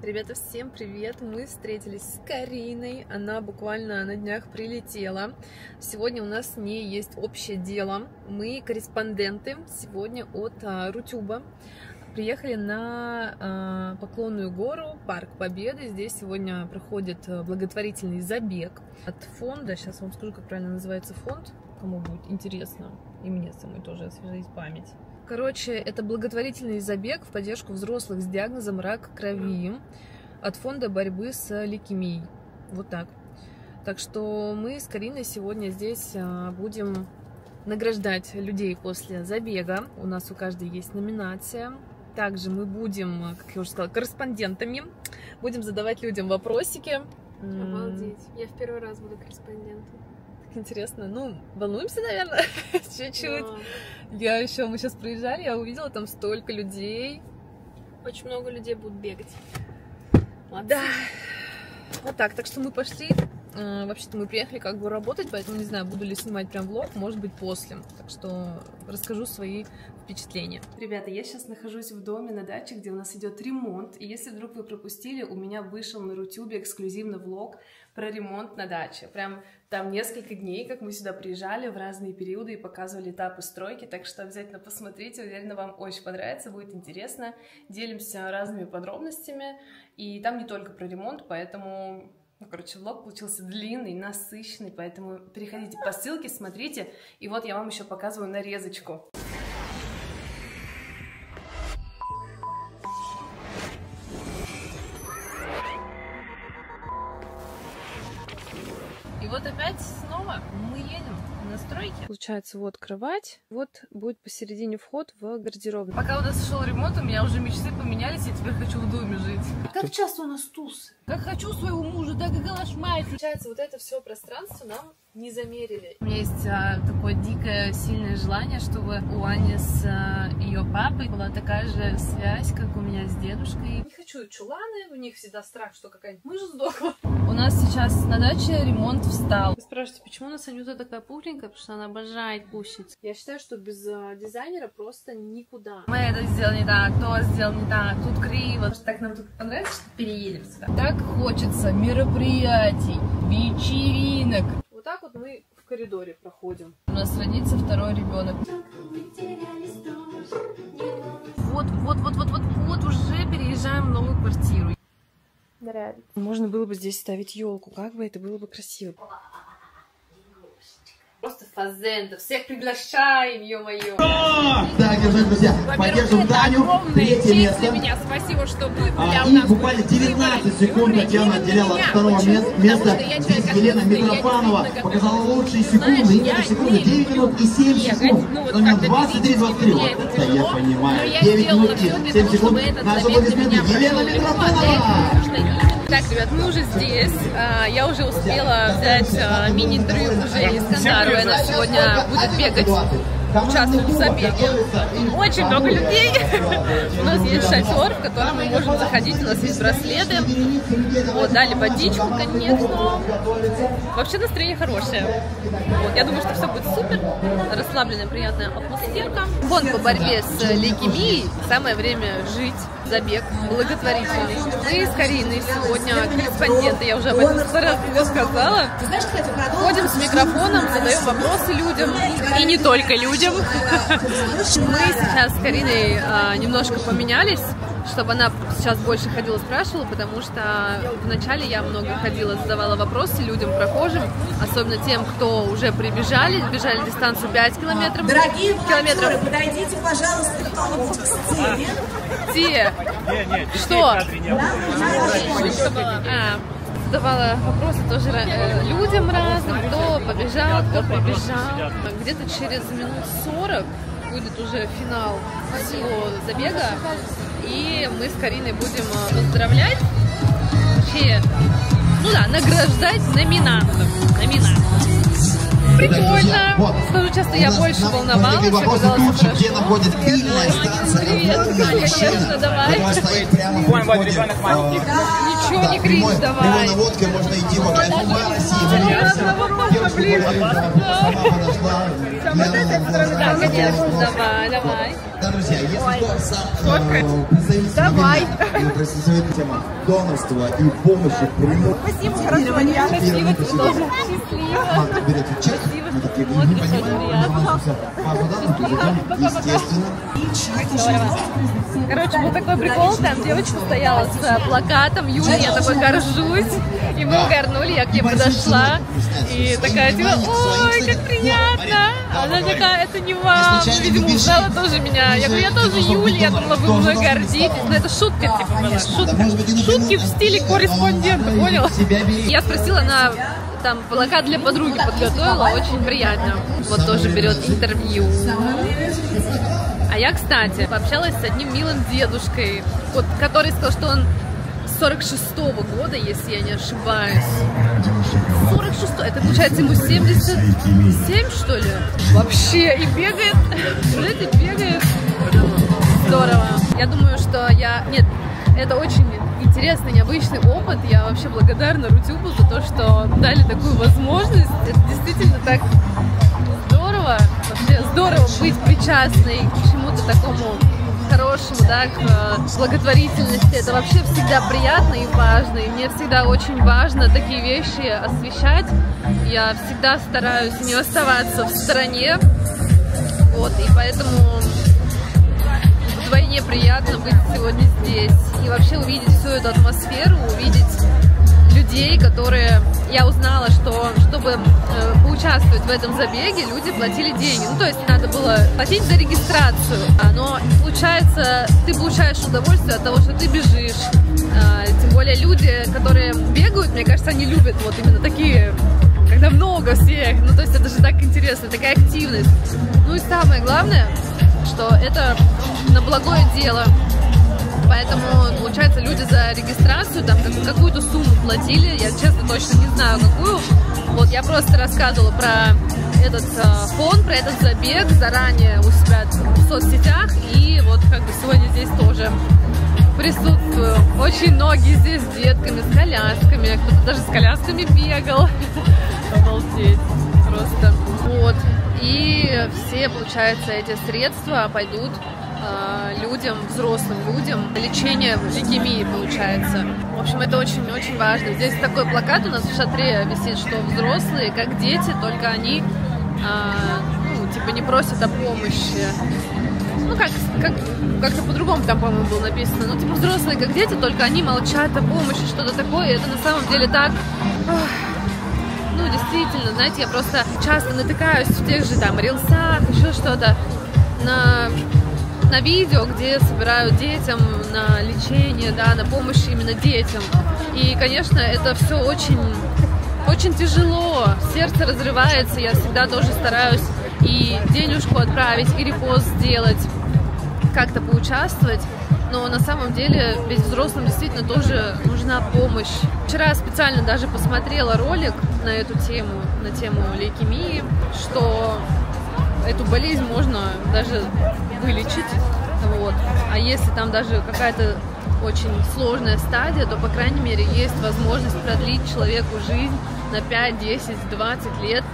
Ребята, всем привет! Мы встретились с Кариной, она буквально на днях прилетела. Сегодня у нас с ней есть общее дело. Мы корреспонденты сегодня от а, Рутюба. Приехали на а, Поклонную гору, Парк Победы. Здесь сегодня проходит а, благотворительный забег от фонда. Сейчас вам скажу, как правильно называется фонд, кому будет интересно. И мне самой тоже освежить память. Короче, это благотворительный забег в поддержку взрослых с диагнозом рак крови от фонда борьбы с лейкемией. Вот так. Так что мы с Кариной сегодня здесь а, будем награждать людей после забега. У нас у каждой есть номинация. Также мы будем, как я уже сказала, корреспондентами. Будем задавать людям вопросики. Обалдеть. Я в первый раз буду корреспондентом. Так интересно. Ну, волнуемся, наверное, чуть-чуть. Я еще, мы сейчас проезжали, я увидела там столько людей. Очень много людей будут бегать. Молодцы. Да. Вот так, так что мы пошли. Э, вообще-то мы приехали как бы работать, поэтому не знаю, буду ли снимать прям влог, может быть после. Так что расскажу свои впечатления. Ребята, я сейчас нахожусь в доме на даче, где у нас идет ремонт. И если вдруг вы пропустили, у меня вышел на Рутюбе эксклюзивный влог про ремонт на даче. Прям там несколько дней, как мы сюда приезжали в разные периоды и показывали этапы стройки, так что обязательно посмотрите, уверена, вам очень понравится, будет интересно. Делимся разными подробностями, и там не только про ремонт, поэтому ну, короче, влог получился длинный, насыщенный, поэтому переходите по ссылке, смотрите. И вот я вам еще показываю нарезочку. И вот опять снова мы едем на стройке. Получается, вот кровать, вот будет посередине вход в гардеробную. Пока у нас шел ремонт, у меня уже мечты поменялись, я теперь хочу в доме жить. Как часто у нас тусы? Как хочу своего мужа, так и галашмай. Получается, вот это все пространство нам не замерили. У меня есть а, такое дикое, сильное желание, чтобы у Ани с а, ее папой была такая же связь, как у меня с дедушкой. Не хочу чуланы, у них всегда страх, что какая-нибудь мышь сдохла. У нас сейчас на даче ремонт встал. Вы спрашиваете, почему у нас Анюта такая пухленькая? Потому что она обожает пущить. Я считаю, что без а, дизайнера просто никуда. Мы это сделали не так, то сделал не так, тут криво. Так нам тут понравится, что переедем сюда. Так хочется мероприятий, вечеринок. Вот так вот мы в коридоре проходим. У нас родится второй ребенок. Вот, вот, вот, вот, вот, вот уже переезжаем в новую квартиру. Нравится. Можно было бы здесь ставить елку, как бы это было бы красиво. Просто фазенда. Всех приглашаем, ё-моё. Так, держите, друзья. Поддержим Таню. Третье место. для меня. Спасибо, что вы А, и нас буквально 19 секунд Татьяна отделяла от второго мес- места. Здесь Елена Митрофанова показала лучшие секунды. И эта секунда 9 минут и 7 секунд. Номер 23-23. Вот это я понимаю. 9 минут и 7 секунд. Наши аплодисменты. Елена Митрофанова. Так, ребят, мы уже здесь. А, Я уже успела взять а, мини-интервью у Жени Она сегодня будет бегать участвовать в забеге. Очень много людей. У нас есть шатер, в который мы можем заходить. У нас есть браслеты. Вот, дали водичку, конечно. Вообще настроение хорошее. Вот, я думаю, что все будет супер. Расслабленная, приятная атмосферка. Фонд по борьбе с лейкемией. Самое время жить. Забег благотворительный. Мы с Кариной сегодня корреспонденты, я уже об этом сто раз сказала. Ходим с микрофоном, задаем вопросы людям. И не только людям. Мы сейчас с Кариной а, немножко поменялись, чтобы она сейчас больше ходила, спрашивала, потому что вначале я много ходила, задавала вопросы людям, прохожим, особенно тем, кто уже прибежали, бежали дистанцию 5 километров. Дорогие километров. подойдите, пожалуйста, кто-нибудь к сцене. Те, что? А, задавала вопросы тоже э, людям разным, кто побежал, кто побежал. Где-то через минут 40 будет уже финал всего забега, и мы с Кариной будем э, поздравлять, вообще, ну да, награждать номинантов. Номинантов. Прикольно. Вот. Скажу честно, я нас больше на- волновалась, оказалось же, где хорошо. находит пильная станция Привет, «Антонина конечно, Вершина», давай. в входе. Ничего не прямой, кричь, прямой давай. наводкой можно идти по КФМ России. Да, конечно, давай, давай. Друзья, если что, сам э, представитель Давай. меня. Представляет тема донорства и помощи прямой. Спасибо, хорошо, я Спасибо, тоже. Счастливо. Мат берете чек, мы такие, не понимаем, базу данных передаем, естественно. Короче, был такой прикол, там девочка стояла с э, плакатом Юли, я такой горжусь, и мы угорнули, я к ней подошла, и такая типа, ой, как приятно, она такая, это не вам, видимо, узнала тоже меня, я говорю, я тоже Юля, я думала, вы мной гордитесь, но это шутка типа была, шутка, шутки в стиле корреспондента, понял? Себя бери. Я спросила, она там плакат для подруги подготовила, очень приятно. Вот тоже берет интервью. А я, кстати, пообщалась с одним милым дедушкой, вот, который сказал, что он 46-го года, если я не ошибаюсь. 46 это получается ему 77, что ли? Вообще, и бегает, знаете, бегает. Здорово. Я думаю, что я... Нет, это очень интересный, необычный опыт. Я вообще благодарна Рутюбу за то, что дали такую возможность. Это действительно так здорово. Вообще здорово быть причастной к чему-то такому хорошему, да, к э, благотворительности. Это вообще всегда приятно и важно. И мне всегда очень важно такие вещи освещать. Я всегда стараюсь не оставаться в стороне. Вот, и поэтому вдвойне приятно быть сегодня здесь и вообще увидеть всю эту атмосферу, увидеть людей, которые... Я узнала, что чтобы э, поучаствовать в этом забеге, люди платили деньги. Ну, то есть надо было платить за регистрацию. А, Но получается, ты получаешь удовольствие от того, что ты бежишь. А, Тем более люди, которые бегают, мне кажется, они любят вот именно такие когда много всех, ну то есть это же так интересно, такая активность. Ну и самое главное, что это на благое дело. Поэтому, получается, люди за регистрацию там как- какую-то сумму платили, я честно точно не знаю какую. Вот я просто рассказывала про этот э, фонд, про этот забег заранее у себя в соцсетях, и вот как бы сегодня здесь тоже присутствую. Очень многие здесь с детками, с колясками, кто-то даже с колясками бегал. Обалдеть просто. Вот. И все, получается, эти средства пойдут э, людям, взрослым людям, лечение лейкемии, получается. В общем, это очень-очень важно. Здесь такой плакат у нас в шатре висит, что взрослые, как дети, только они, а, ну, типа, не просят о помощи. Ну, как, как, как-то по-другому там, по-моему, было написано. Ну, типа, взрослые, как дети, только они молчат о помощи, что-то такое. И это на самом деле так... ну, действительно, знаете, я просто часто натыкаюсь в тех же там рилсах, еще что-то, на, на видео, где собирают детям на лечение, да, на помощь именно детям. И, конечно, это все очень, очень тяжело, сердце разрывается, я всегда тоже стараюсь и денежку отправить, и репост сделать, как-то поучаствовать. Но на самом деле ведь взрослым действительно тоже нужна помощь. Вчера специально даже посмотрела ролик на эту тему, на тему лейкемии, что эту болезнь можно даже вылечить. Вот. А если там даже какая-то очень сложная стадия, то, по крайней мере, есть возможность продлить человеку жизнь на 5, 10, 20 лет,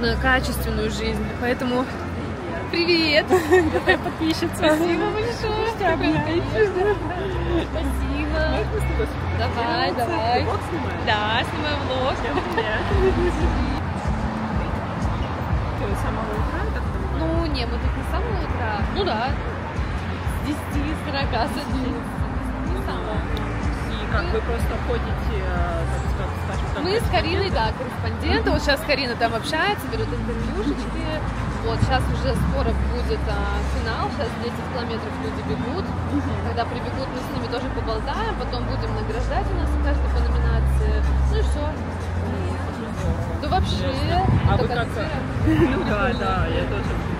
на качественную жизнь. Поэтому привет! Подписчица. Спасибо большое. Спасибо. Давай, давай. Да, снимаем влог. Не, мы тут не с самого утра. Ну да. С 10, 40, с 11. Не с самого. И как вы просто ходите, э, так скажем Мы с Кариной, да, корреспонденты. Вот сейчас Карина там общается, берет интервьюшечки. Вот сейчас уже скоро будет а, финал. Сейчас 10 километров люди бегут. Когда прибегут, мы с ними тоже поболтаем. Потом будем награждать у нас каждый по номинации. Ну и все. Да вообще. А вы как... Ну да, да, я тоже.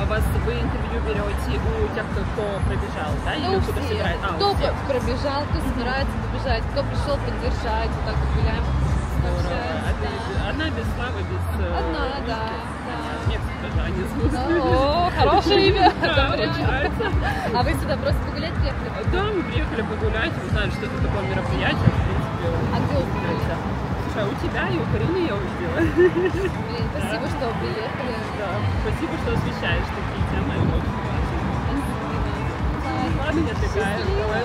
А вас вы интервью берете у тех, кто пробежал, да? Ну, Или кто собирает? А, кто всех. пробежал, кто собирается побежать, кто пришел поддержать, вот так вот гуляем. Здорово. да. одна без славы, без... э, Одна, музыки. да, да. Нет, даже они с О, хорошее имя. А вы сюда просто погулять приехали? Да, мы приехали погулять, мы знали, что это такое мероприятие, в принципе. А где вы? Слушай, а у тебя и у Карины я увидела. Блин, спасибо, что приехали. Да, спасибо, что освещаешь такие темы. Очень. Спасибо. Машня такая.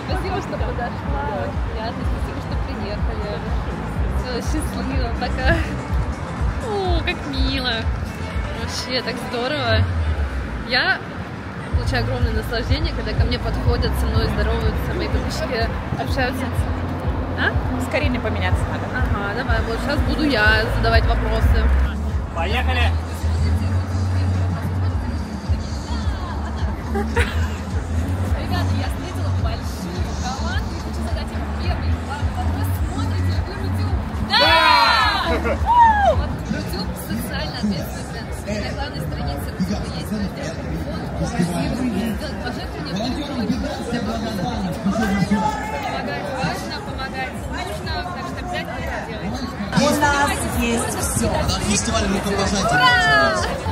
Спасибо, что подошла. Очень приятно. Спасибо, что приехали. Все, счастливо. Пока. О, как мило. Вообще, так здорово. Я получаю огромное наслаждение, когда ко мне подходят, со мной здороваются, мои подписчики общаются. А? С Кариной поменяться надо. Ага, давай, вот сейчас буду я задавать вопросы. Поехали! Ребята, я встретила большую команду и хочу задать им первый главный вопрос. Смотрите ли вы Рутюб? Да! Вот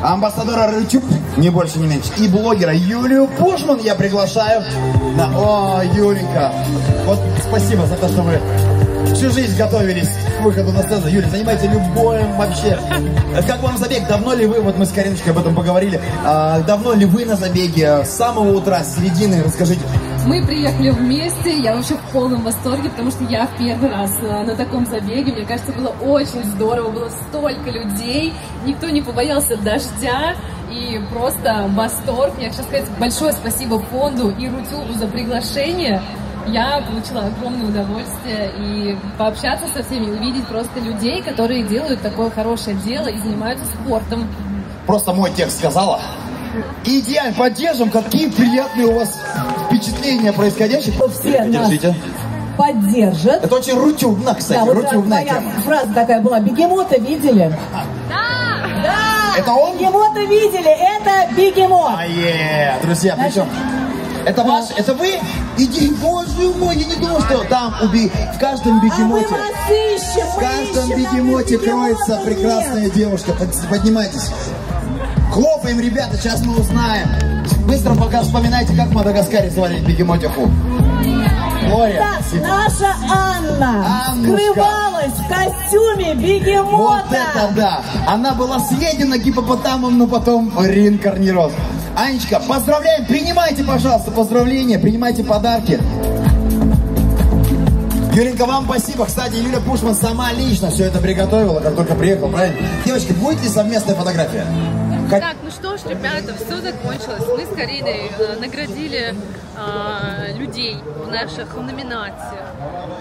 Амбассадора Рычуп, не больше, не меньше. И блогера Юлию Пушман я приглашаю на... О, Юленька, вот спасибо за то, что вы всю жизнь готовились к выходу на сцену. Юля, занимайте любое вообще. Как вам забег? Давно ли вы, вот мы с Кариночкой об этом поговорили, а, давно ли вы на забеге? С самого утра, с середины, расскажите. Мы приехали вместе, я вообще в полном восторге, потому что я в первый раз э, на таком забеге. Мне кажется, было очень здорово, было столько людей, никто не побоялся дождя. И просто восторг. Я хочу сказать большое спасибо фонду и Рутюбу за приглашение. Я получила огромное удовольствие и пообщаться со всеми, увидеть просто людей, которые делают такое хорошее дело и занимаются спортом. Просто мой текст сказала. Идеально, поддержим, какие приятные у вас впечатления происходящих. Все нас Держите. поддержат. Это очень рутюбно, кстати, Да, вот рутюбная тема. фраза такая была. Бегемота видели? Да! Это он? Бегемота видели? Это бегемот. А, е, друзья, причем... Это ваш, это вы? Иди, боже мой, я не думал, что там уби... в каждом А мы бегемоте, вас ищем, в мы каждом ищем бегемоте кроется прекрасная девушка. Под- Поднимайтесь. Хлопаем, ребята, сейчас мы узнаем. Быстро пока вспоминайте, как в Мадагаскаре звали бегемотиху. Глория, Да, спасибо. наша Анна Аннушка. скрывалась в костюме бегемота. Вот это да! Она была съедена гипопотамом, но потом реинкарнировалась. Анечка, поздравляем! Принимайте, пожалуйста, поздравления, принимайте подарки. Юленька, вам спасибо. Кстати, Юля Пушман сама лично все это приготовила, как только приехала, правильно? Девочки, будет ли совместная фотография? Так, ну что ж, ребята, все закончилось. Мы с Кариной э, наградили э, людей в наших номинациях.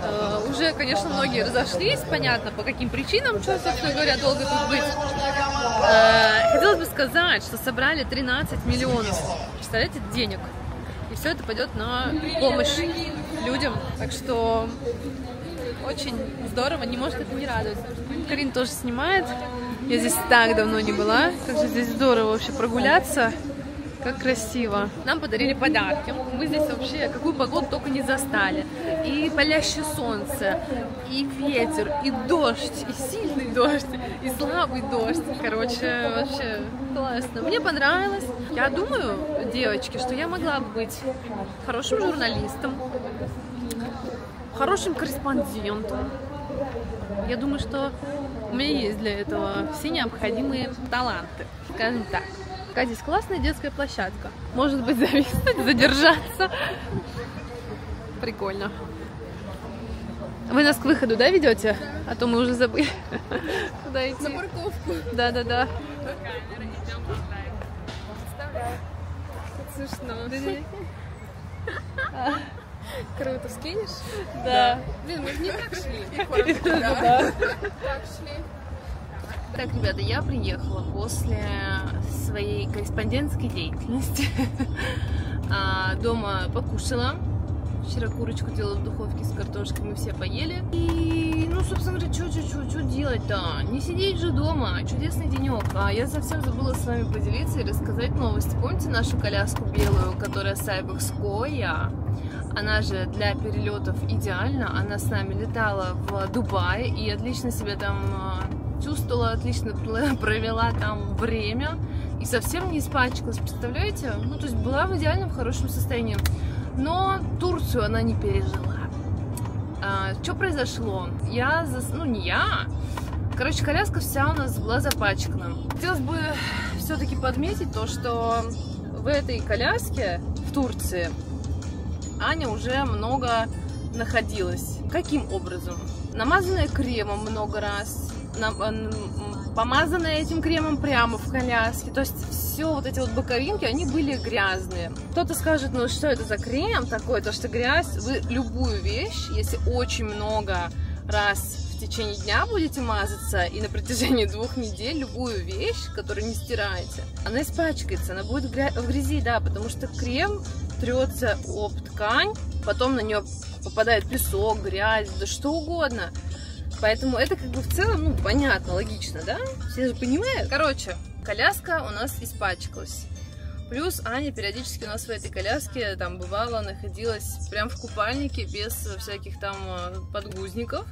Э, уже, конечно, многие разошлись, понятно, по каким причинам, что, собственно говоря, долго тут быть. Э, хотелось бы сказать, что собрали 13 миллионов, представляете, денег. И все это пойдет на помощь людям. Так что очень здорово, не может это не радовать. Карин тоже снимает. Я здесь так давно не была. Как же здесь здорово вообще прогуляться. Как красиво. Нам подарили подарки. Мы здесь вообще какую погоду только не застали. И палящее солнце, и ветер, и дождь, и сильный дождь, и слабый дождь. Короче, вообще классно. Мне понравилось. Я думаю, девочки, что я могла бы быть хорошим журналистом, хорошим корреспондентом. Я думаю, что у меня есть для этого все необходимые таланты, скажем так. Какая здесь классная детская площадка. Может быть, зависнуть, задержаться. Прикольно. Вы нас к выходу, да, ведете? А то мы уже забыли. Куда идти? На парковку. Да-да-да. Смешно. Круто, скинешь? Да. Блин, мы же не так шли. Так, ребята, я приехала после своей корреспондентской деятельности. А, Дома покушала. Вчера курочку делала в духовке с картошкой, мы все поели. И, ну, собственно говоря, что делать-то? Не сидеть же дома, чудесный денек. А я совсем забыла с вами поделиться и рассказать новости. Помните нашу коляску белую, которая Сайбекскоя? Она же для перелетов идеальна. Она с нами летала в Дубай и отлично себя там э, чувствовала, отлично провела там время и совсем не испачкалась. Представляете? Ну, то есть была в идеальном хорошем состоянии. Но Турцию она не пережила. что произошло? Я, зас... ну не я, короче, коляска вся у нас была запачкана. Хотелось бы все-таки подметить то, что в этой коляске в Турции Аня уже много находилась. Каким образом? Намазанная кремом много раз, помазанная этим кремом прямо в коляске. То есть все вот эти вот боковинки, они были грязные. Кто-то скажет, ну что это за крем такой, то что грязь. Вы любую вещь, если очень много раз в течение дня будете мазаться и на протяжении двух недель любую вещь, которую не стираете, она испачкается, она будет в грязи, да, потому что крем трется об ткань, потом на нее попадает песок, грязь, да что угодно. Поэтому это как бы в целом, ну, понятно, логично, да? Все же понимают. Короче, коляска у нас испачкалась. Плюс Аня периодически у нас в этой коляске там бывала, находилась прям в купальнике без всяких там э, подгузников.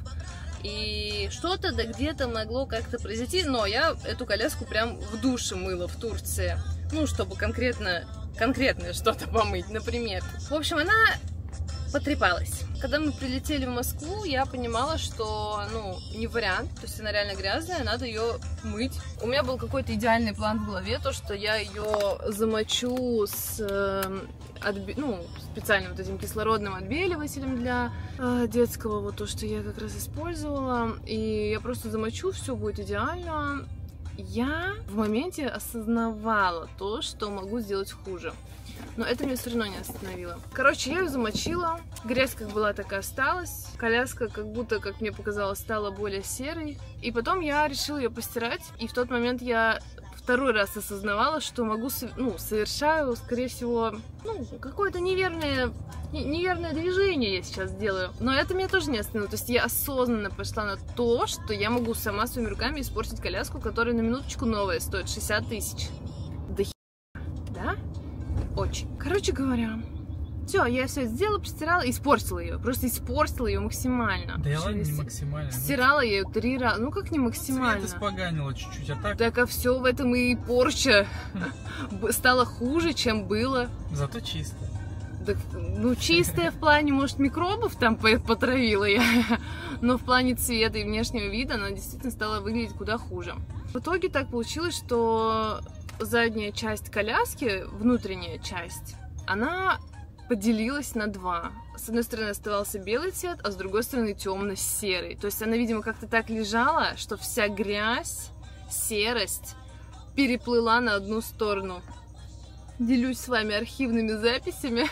И что-то да где-то могло как-то произойти, но я эту коляску прям в душе мыла в Турции. Ну, чтобы конкретно, конкретное что-то помыть, например. В общем, она потрепалась. Когда мы прилетели в Москву, я понимала, что, ну, не вариант, то есть она реально грязная, надо ее мыть. У меня был какой-то идеальный план в голове, то, что я ее замочу с, э, отби... ну, специальным вот этим кислородным отбеливателем для э, детского, вот то, что я как раз использовала, и я просто замочу, все будет идеально. Я в моменте осознавала то, что могу сделать хуже. Но это меня все равно не остановило. Короче, я ее замочила. Грязь как была, так и осталась. Коляска как будто, как мне показалось, стала более серой. И потом я решила ее постирать. И в тот момент я второй раз осознавала, что могу, ну, совершаю, скорее всего, ну, какое-то неверное, неверное движение я сейчас делаю. Но это меня тоже не остановило. То есть я осознанно пошла на то, что я могу сама своими руками испортить коляску, которая на минуточку новая стоит 60 тысяч. Да да? Очень. Короче говоря, все, я все сделала, постирала, испортила ее. Просто испортила ее максимально. Да я ладно, не максимально. Стирала я ее три раза. Ну как не максимально? Цвет испоганила чуть-чуть, а так... Так а все в этом и порча. Стало хуже, чем было. Зато чисто. Да, ну, чистая в плане, может, микробов там потравила я, но в плане цвета и внешнего вида она действительно стала выглядеть куда хуже. В итоге так получилось, что задняя часть коляски, внутренняя часть, она поделилась на два. С одной стороны оставался белый цвет, а с другой стороны темно-серый. То есть она, видимо, как-то так лежала, что вся грязь, серость переплыла на одну сторону. Делюсь с вами архивными записями.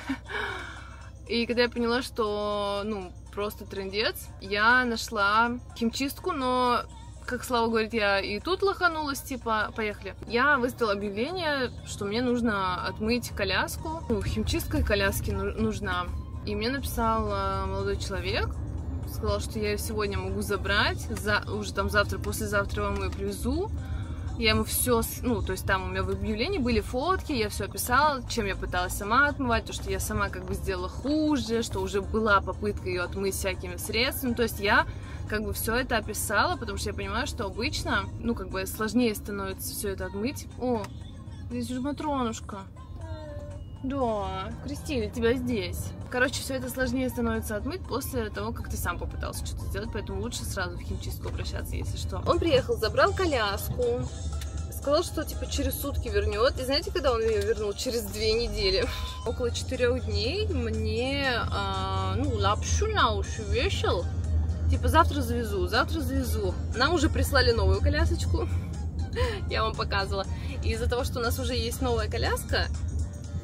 И когда я поняла, что, ну, просто трендец, я нашла химчистку, но как Слава говорит, я и тут лоханулась, типа, поехали. Я выставила объявление, что мне нужно отмыть коляску. Ну, химчистка коляски нужна. И мне написал э, молодой человек, сказал, что я ее сегодня могу забрать, за, уже там завтра, послезавтра вам ее привезу. Я ему все, ну, то есть там у меня в объявлении были фотки, я все описала, чем я пыталась сама отмывать, то, что я сама как бы сделала хуже, что уже была попытка ее отмыть всякими средствами. То есть я как бы все это описала, потому что я понимаю, что обычно, ну, как бы сложнее становится все это отмыть. О, здесь уже Матронушка. Да, Кристина, тебя здесь. Короче, все это сложнее становится отмыть после того, как ты сам попытался что-то сделать, поэтому лучше сразу в химчистку обращаться, если что. Он приехал, забрал коляску, сказал, что типа через сутки вернет. И знаете, когда он ее вернул? Через две недели. Около четырех дней мне, а, ну, лапшу на уши вешал Типа, завтра завезу, завтра завезу. Нам уже прислали новую колясочку. Я вам показывала. Из-за того, что у нас уже есть новая коляска,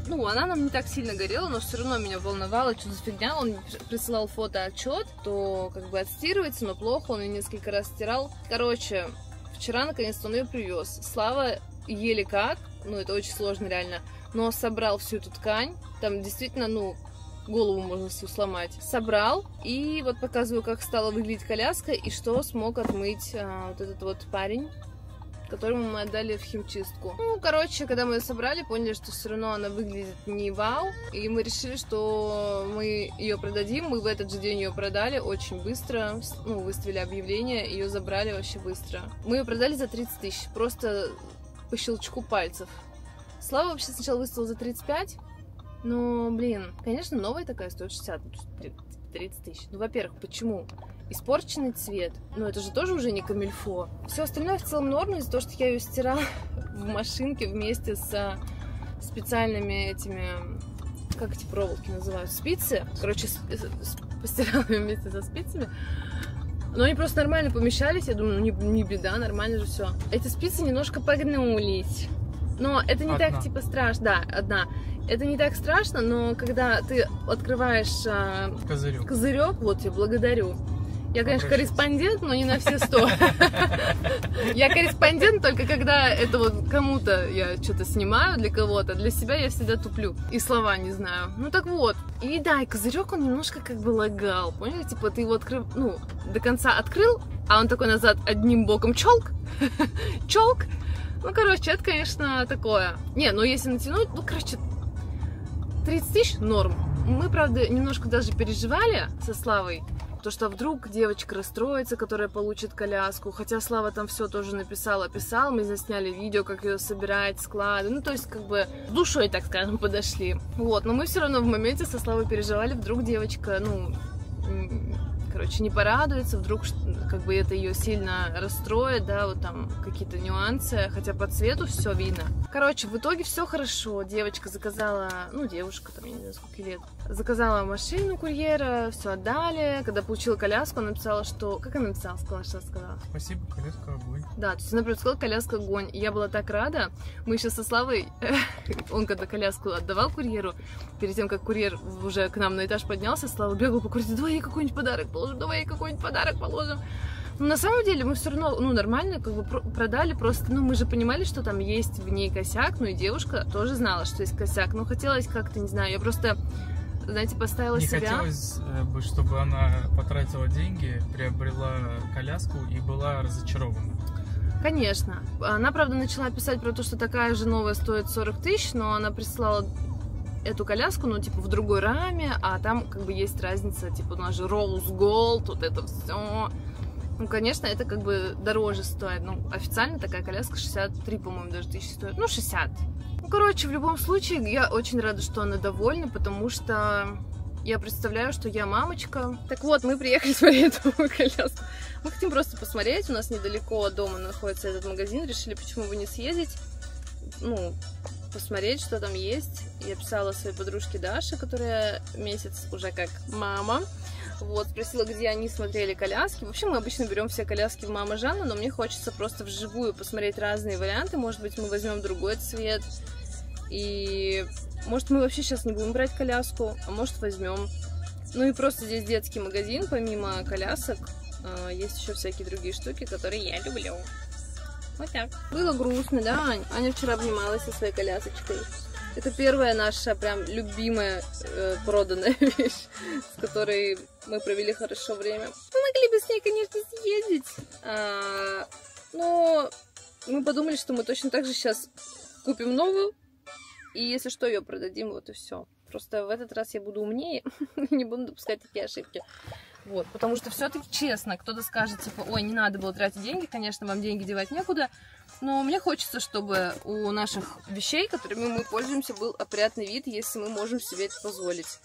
ну, она нам не так сильно горела, но все равно меня волновало, что за фигня. Он присылал фотоотчет, то как бы отстирывается, но плохо, он ее несколько раз стирал. Короче, вчера наконец-то он ее привез. Слава еле как, ну, это очень сложно реально, но собрал всю эту ткань. Там действительно, ну, голову можно всю сломать. Собрал, и вот показываю, как стала выглядеть коляска, и что смог отмыть а, вот этот вот парень которому мы отдали в химчистку. Ну, короче, когда мы ее собрали, поняли, что все равно она выглядит не вау, и мы решили, что мы ее продадим. Мы в этот же день ее продали очень быстро, ну, выставили объявление, ее забрали вообще быстро. Мы ее продали за 30 тысяч, просто по щелчку пальцев. Слава вообще сначала выставил за 35, ну, блин, конечно, новая такая стоит 60, 30 тысяч. Ну, во-первых, почему? Испорченный цвет. Ну, это же тоже уже не камильфо. Все остальное в целом норм, из-за того, что я ее стирала в машинке вместе с специальными этими как эти проволоки называют, спицы. Короче, с- постирала её вместе со спицами. Но они просто нормально помещались. Я думаю, ну не, не беда, нормально же все. Эти спицы немножко погнулись. Но это не Одна. так, типа, страшно. Да, одна. Это не так страшно, но когда ты открываешь а, Козырек. козырек, вот я благодарю. Я, конечно, корреспондент, но не на все сто. Я корреспондент только когда это вот кому-то я что-то снимаю для кого-то, для себя я всегда туплю. И слова не знаю. Ну так вот. И да, и козырек он немножко как бы лагал. Поняли? Типа ты его открыл, ну, до конца открыл, а он такой назад одним боком челк, челк. Ну, короче, это, конечно, такое. Не, ну если натянуть, ну, короче, 30 тысяч норм. Мы, правда, немножко даже переживали со Славой, то что вдруг девочка расстроится, которая получит коляску. Хотя Слава там все тоже написал, описал. Мы засняли видео, как ее собирать, склады. Ну, то есть, как бы, душой, так скажем, подошли. Вот, но мы все равно в моменте со Славой переживали, вдруг девочка, ну, короче, не порадуется, вдруг как бы это ее сильно расстроит, да, вот там какие-то нюансы, хотя по цвету все видно. Короче, в итоге все хорошо. Девочка заказала, ну, девушка, там, я не знаю, сколько лет, заказала машину курьера, все отдали. Когда получила коляску, она написала, что... Как она написала? Сказала, что сказала? Спасибо, коляска огонь. Да, то есть она прям сказала коляска огонь. И я была так рада. Мы еще со Славой, он когда коляску отдавал курьеру, перед тем, как курьер уже к нам на этаж поднялся, Слава бегал по давай ей какой-нибудь подарок положим, давай ей какой-нибудь подарок положим. Но на самом деле мы все равно, ну, нормально как бы про- продали, просто, ну, мы же понимали, что там есть в ней косяк, ну, и девушка тоже знала, что есть косяк, но хотелось как-то, не знаю, я просто, знаете, поставила Не себя... хотелось э, бы, чтобы она потратила деньги, приобрела коляску и была разочарована. Конечно. Она, правда, начала писать про то, что такая же новая стоит 40 тысяч, но она прислала эту коляску, ну, типа, в другой раме, а там, как бы, есть разница, типа, у нас же Rose Gold, вот это все. Ну, конечно, это, как бы, дороже стоит. Ну, официально такая коляска 63, по-моему, даже тысячи стоит. Ну, 60. Ну, короче, в любом случае, я очень рада, что она довольна, потому что я представляю, что я мамочка. Так вот, мы приехали смотреть эту коляску. Мы хотим просто посмотреть, у нас недалеко от дома находится этот магазин, решили, почему бы не съездить, ну, посмотреть, что там есть. Я писала своей подружке Даше, которая месяц уже как мама, вот, спросила, где они смотрели коляски. В общем, мы обычно берем все коляски в мама Жанна, но мне хочется просто вживую посмотреть разные варианты. Может быть, мы возьмем другой цвет. И может мы вообще сейчас не будем брать коляску, а может возьмем. Ну и просто здесь детский магазин, помимо колясок, а, есть еще всякие другие штуки, которые я люблю. Вот так. Было грустно, да, Ань? Аня вчера обнималась со своей колясочкой. Это первая наша прям любимая э, проданная вещь, с которой мы провели хорошо время. Мы могли бы с ней, конечно, съездить, а, но мы подумали, что мы точно так же сейчас купим новую, и если что, ее продадим, вот и все. Просто в этот раз я буду умнее, не буду допускать такие ошибки. Вот, потому что все-таки честно, кто-то скажет, типа, ой, не надо было тратить деньги, конечно, вам деньги девать некуда, но мне хочется, чтобы у наших вещей, которыми мы пользуемся, был опрятный вид, если мы можем себе это позволить.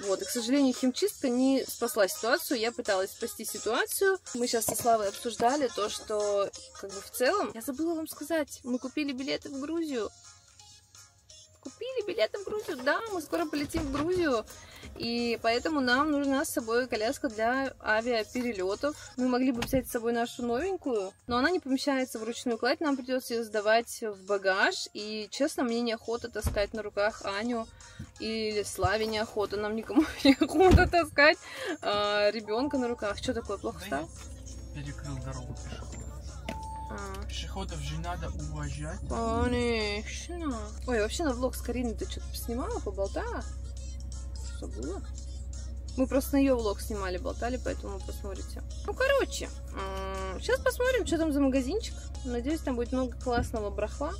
Вот, и, к сожалению, химчистка не спасла ситуацию, я пыталась спасти ситуацию. Мы сейчас со Славой обсуждали то, что, как бы, в целом, я забыла вам сказать, мы купили билеты в Грузию, купили билеты в Грузию. Да, мы скоро полетим в Грузию. И поэтому нам нужна с собой коляска для авиаперелетов. Мы могли бы взять с собой нашу новенькую, но она не помещается в ручную кладь. Нам придется ее сдавать в багаж. И, честно, мне неохота таскать на руках Аню или Славе неохота. Нам никому неохота таскать ребенка на руках. Что такое, плохо стало? Перекрыл дорогу пешеходов. А. Пешеходов же надо уважать. Конечно. Ой, вообще на влог с Кариной ты что-то снимала, поболтала? Что было? Мы просто на ее влог снимали, болтали, поэтому посмотрите. Ну, короче, сейчас посмотрим, что там за магазинчик. Надеюсь, там будет много классного брахла.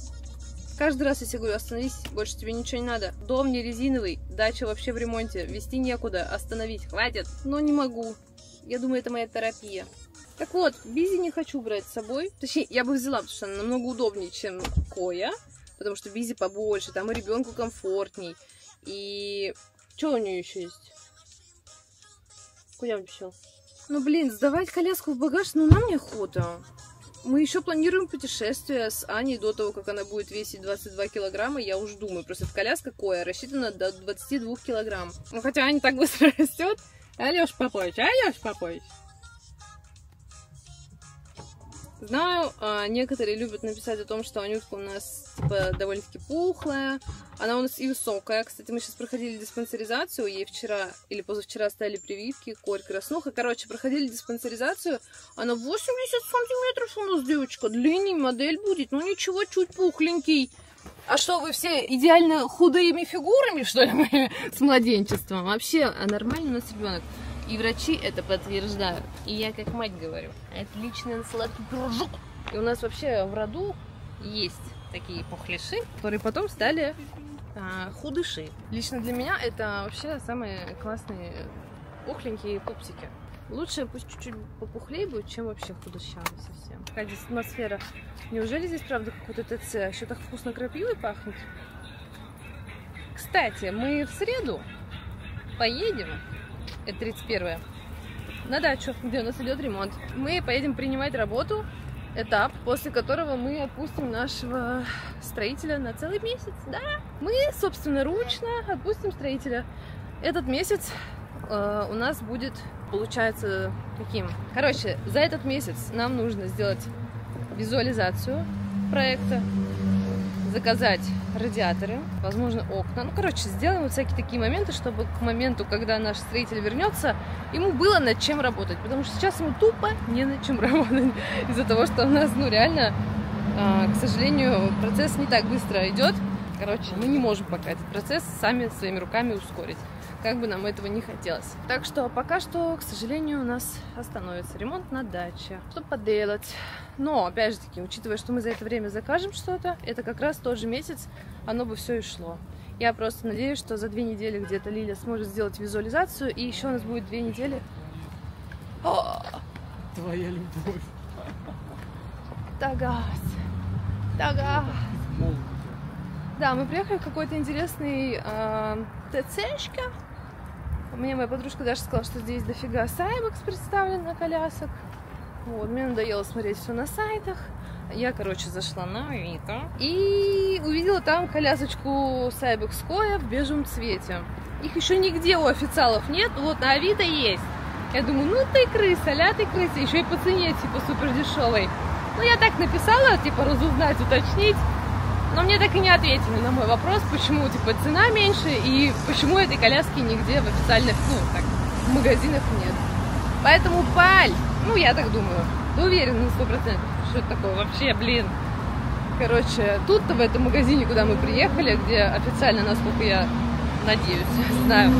Каждый раз я тебе говорю, остановись, больше тебе ничего не надо. Дом не резиновый, дача вообще в ремонте, вести некуда, остановить, хватит. Но не могу. Я думаю, это моя терапия. Так вот, Бизи не хочу брать с собой. Точнее, я бы взяла, потому что она намного удобнее, чем Коя. Потому что Бизи побольше, там и ребенку комфортней. И что у нее еще есть? Куда он пошел? Ну блин, сдавать коляску в багаж, ну нам неохота. Мы еще планируем путешествие с Аней до того, как она будет весить 22 килограмма. Я уже думаю, просто коляска Коя рассчитана до 22 килограмм. Ну, хотя Аня так быстро растет. Алёш Попович, Алёш Попович. Знаю, а, некоторые любят написать о том, что Анютка у нас типа, довольно-таки пухлая. Она у нас и высокая. Кстати, мы сейчас проходили диспансеризацию. Ей вчера или позавчера ставили прививки, корь, краснуха. Короче, проходили диспансеризацию. Она 80 сантиметров у нас девочка. Длинный модель будет. Ну ничего, чуть пухленький. А что, вы все идеально худыми фигурами, что ли, с младенчеством? Вообще, а нормальный у нас ребенок. И врачи это подтверждают. И я как мать говорю, отличный сладкий пирожок. И у нас вообще в роду есть такие пухляши, которые потом стали а, худыши. Лично для меня это вообще самые классные пухленькие пупсики. Лучше пусть чуть-чуть попухлее будет, чем вообще худощавый совсем. Какая здесь атмосфера. Неужели здесь, правда, какой-то ТЦ? А Еще так вкусно крапивой пахнет. Кстати, мы в среду поедем это 31 на дачу, где у нас идет ремонт. Мы поедем принимать работу, этап, после которого мы отпустим нашего строителя на целый месяц. Да, мы собственноручно отпустим строителя. Этот месяц э, у нас будет, получается, каким? Короче, за этот месяц нам нужно сделать визуализацию проекта, заказать радиаторы, возможно, окна. Ну, короче, сделаем вот всякие такие моменты, чтобы к моменту, когда наш строитель вернется, ему было над чем работать. Потому что сейчас ему тупо не над чем работать. Из-за того, что у нас, ну, реально, а, к сожалению, процесс не так быстро идет. Короче, мы не можем пока этот процесс сами своими руками ускорить как бы нам этого не хотелось. Так что пока что, к сожалению, у нас остановится ремонт на даче. Что поделать? Но, опять же таки, учитывая, что мы за это время закажем что-то, это как раз тот же месяц, оно бы все и шло. Я просто надеюсь, что за две недели где-то Лиля сможет сделать визуализацию, и еще у нас будет две недели. О! Твоя любовь. Тагас. Тагас. Да, мы приехали в какой-то интересный э, ТЦшка. Мне моя подружка даже сказала, что здесь дофига сайбокс представлено, колясок. Вот, мне надоело смотреть все на сайтах. Я, короче, зашла на Авито и увидела там колясочку Cybex Коя в бежевом цвете. Их еще нигде у официалов нет, вот на Авито есть. Я думаю, ну ты крыса, ля ты крыса, еще и по цене, типа, супер дешевой. Ну, я так написала, типа, разузнать, уточнить. Но мне так и не ответили на мой вопрос, почему типа цена меньше и почему этой коляски нигде в официальных, ну, так, в магазинах нет. Поэтому паль, ну, я так думаю, да уверена на сто процентов, что это такое вообще, блин. Короче, тут-то в этом магазине, куда мы приехали, где официально, насколько я надеюсь, знаю,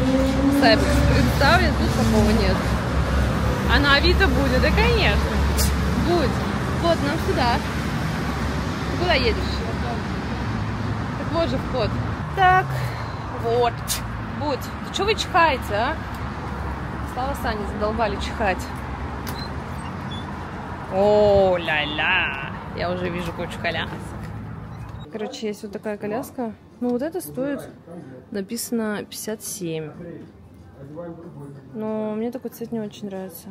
Сайбекс представлен, тут такого нет. А на Авито будет, да, конечно, будет. Вот, нам сюда. Куда едешь? Вот же вход. Так, вот. Будь. Да что вы чихаете, а? Слава Сани задолбали чихать. О, ля-ля. Я уже вижу кучу колясок. Короче, есть вот такая коляска. Ну, вот это стоит, написано 57. Но мне такой цвет не очень нравится.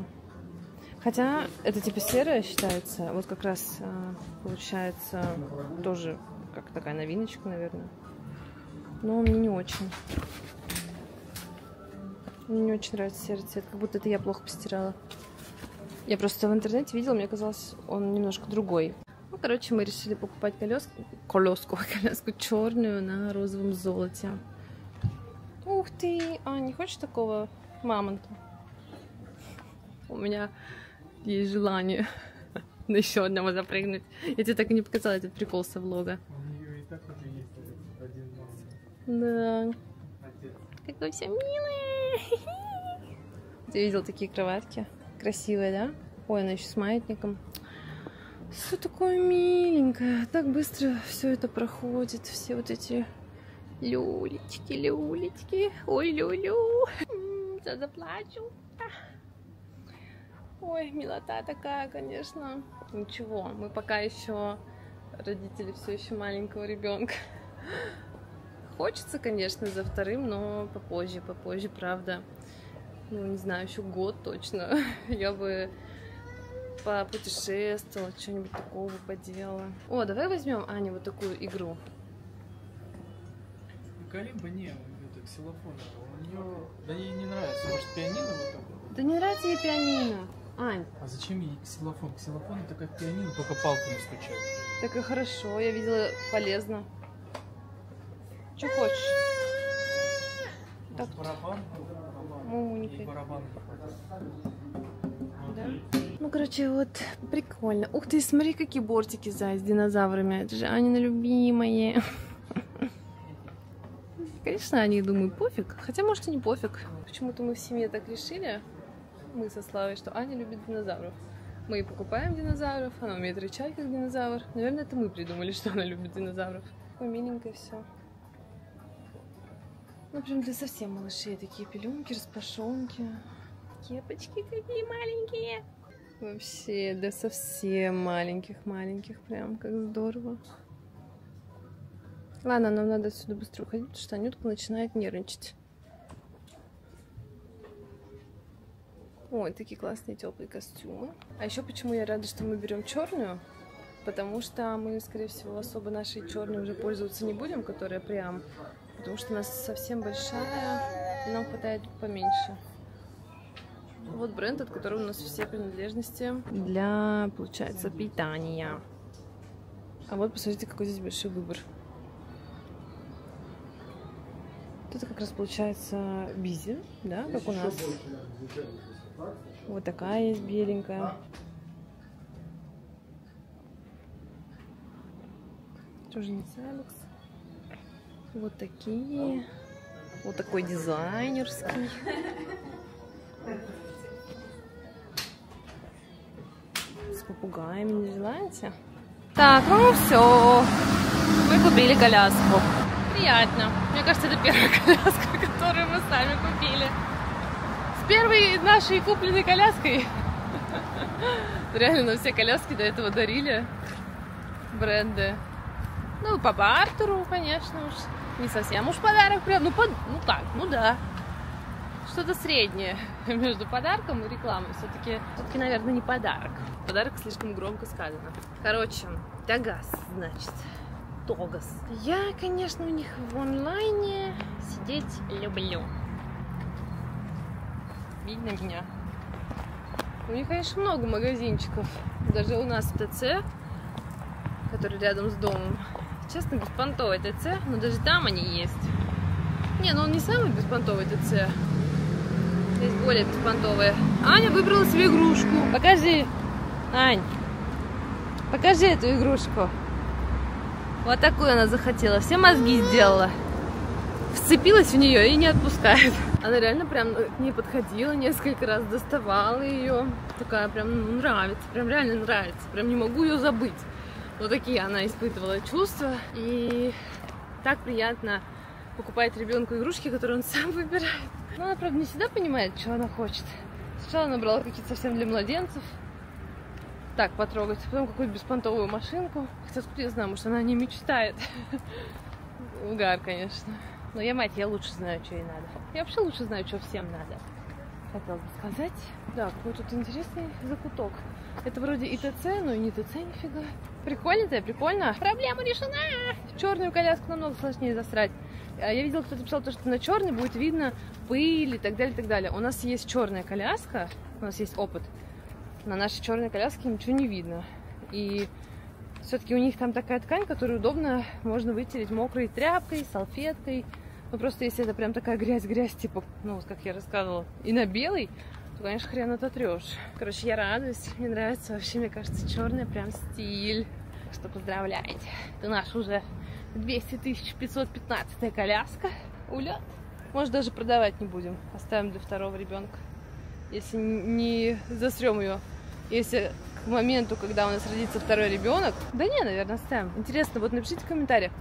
Хотя это типа серая считается. Вот как раз а, получается тоже как такая новиночка, наверное. Но мне не очень. Мне не очень нравится серый цвет, как будто это я плохо постирала. Я просто в интернете видела, мне казалось, он немножко другой. Ну, короче, мы решили покупать колеску, колеску, коляску черную на розовом золоте. Ух ты! А, не хочешь такого мамонта? У меня есть желание на еще одного запрыгнуть. Я тебе так и не показала этот прикол со влога. Да. Какой все милый. Ты видел такие кроватки? Красивые, да? Ой, она еще с маятником. Все такое миленькое. Так быстро все это проходит. Все вот эти люлечки, люлечки. Ой, люлю. Сейчас заплачу. Ой, милота такая, конечно. Ничего, мы пока еще родители все еще маленького ребенка. Хочется, конечно, за вторым, но попозже, попозже, правда. Ну, не знаю, еще год точно. Я бы попутешествовала, что-нибудь такого поделала. О, давай возьмем Ане вот такую игру. Калимба не, это ксилофон. У нее, да ей не нравится. Может, пианино вот такое? Да не нравится ей пианино. Ань, А зачем ей ксилофон? Ксилофон это как пианино, только палками стучать. так и хорошо, я видела, полезно. Что хочешь? Так. Барабан, Мамунькой. барабан. Да? Ну, короче, вот прикольно. Ух ты, смотри, какие бортики за с динозаврами. Это же Анина любимые. Конечно, они думают, пофиг. Хотя, может, и не пофиг. Почему-то мы в семье так решили, мы со Славой, что Аня любит динозавров. Мы и покупаем динозавров, она умеет рычать, как динозавр. Наверное, это мы придумали, что она любит динозавров. Ой, миленькое все. Ну, прям для совсем малышей такие пеленки, распашонки. Кепочки какие маленькие. Вообще, для совсем маленьких-маленьких. Прям как здорово. Ладно, нам надо отсюда быстро уходить, потому что Анютка начинает нервничать. Ой, такие классные теплые костюмы. А еще почему я рада, что мы берем черную? Потому что мы, скорее всего, особо нашей черной уже пользоваться не будем, которая прям. Потому что у нас совсем большая, и нам хватает поменьше. Вот бренд, от которого у нас все принадлежности для, получается, питания. А вот посмотрите, какой здесь большой выбор. Тут как раз получается бизи, да, как у нас. Вот такая есть беленькая. Тоже не Алекс. Вот такие. Вот такой дизайнерский. С попугаями не желаете? Так, ну все. Мы купили коляску. Приятно. Мне кажется, это первая коляска, которую мы сами купили. С первой нашей купленной коляской. Реально, нам все коляски до этого дарили. Бренды. Ну, по бартеру, конечно уж. Не совсем уж подарок прям. Ну, под... ну так, ну да. Что-то среднее между подарком и рекламой. Все-таки, все-таки, наверное, не подарок. Подарок слишком громко сказано. Короче, Тагас, значит. Тогас. Я, конечно, у них в онлайне сидеть люблю. Видно меня? У них, конечно, много магазинчиков. Даже у нас в ТЦ, который рядом с домом. Честно, беспонтовый ТЦ, но даже там они есть. Не, ну он не самый беспонтовый ТЦ. Есть более беспонтовые. Аня выбрала себе игрушку. Покажи. Ань, покажи эту игрушку. Вот такую она захотела. Все мозги сделала. Вцепилась в нее и не отпускает. Она реально прям к ней подходила несколько раз, доставала ее. Такая прям ну, нравится, прям реально нравится. Прям не могу ее забыть. Вот такие она испытывала чувства. И так приятно покупать ребенку игрушки, которые он сам выбирает. Но она, правда, не всегда понимает, что она хочет. Сначала она брала какие-то совсем для младенцев. Так, потрогать. Потом какую-то беспонтовую машинку. Хотя, откуда я знаю, может, она не мечтает. Угар, конечно. Но я мать, я лучше знаю, что ей надо. Я вообще лучше знаю, что всем надо. Хотела бы сказать. Да, какой тут интересный закуток. Это вроде и ТЦ, но и не ТЦ нифига. Прикольно-то, прикольно. Проблема решена. Черную коляску намного сложнее засрать. А Я видела, кто-то писал, то, что на черной будет видно пыль и так далее, и так далее. У нас есть черная коляска, у нас есть опыт. На нашей черной коляске ничего не видно. И все-таки у них там такая ткань, которую удобно можно вытереть мокрой тряпкой, салфеткой. Ну просто если это прям такая грязь-грязь, типа, ну вот как я рассказывала, и на белый, конечно, хрен ототрешь. Короче, я радуюсь, мне нравится вообще, мне кажется, черный прям стиль. Что поздравляете. Это наш уже 200 515 коляска. Улет. Может, даже продавать не будем. Оставим для второго ребенка. Если не засрем ее. Если к моменту, когда у нас родится второй ребенок. Да не, наверное, оставим. Интересно, вот напишите в комментариях.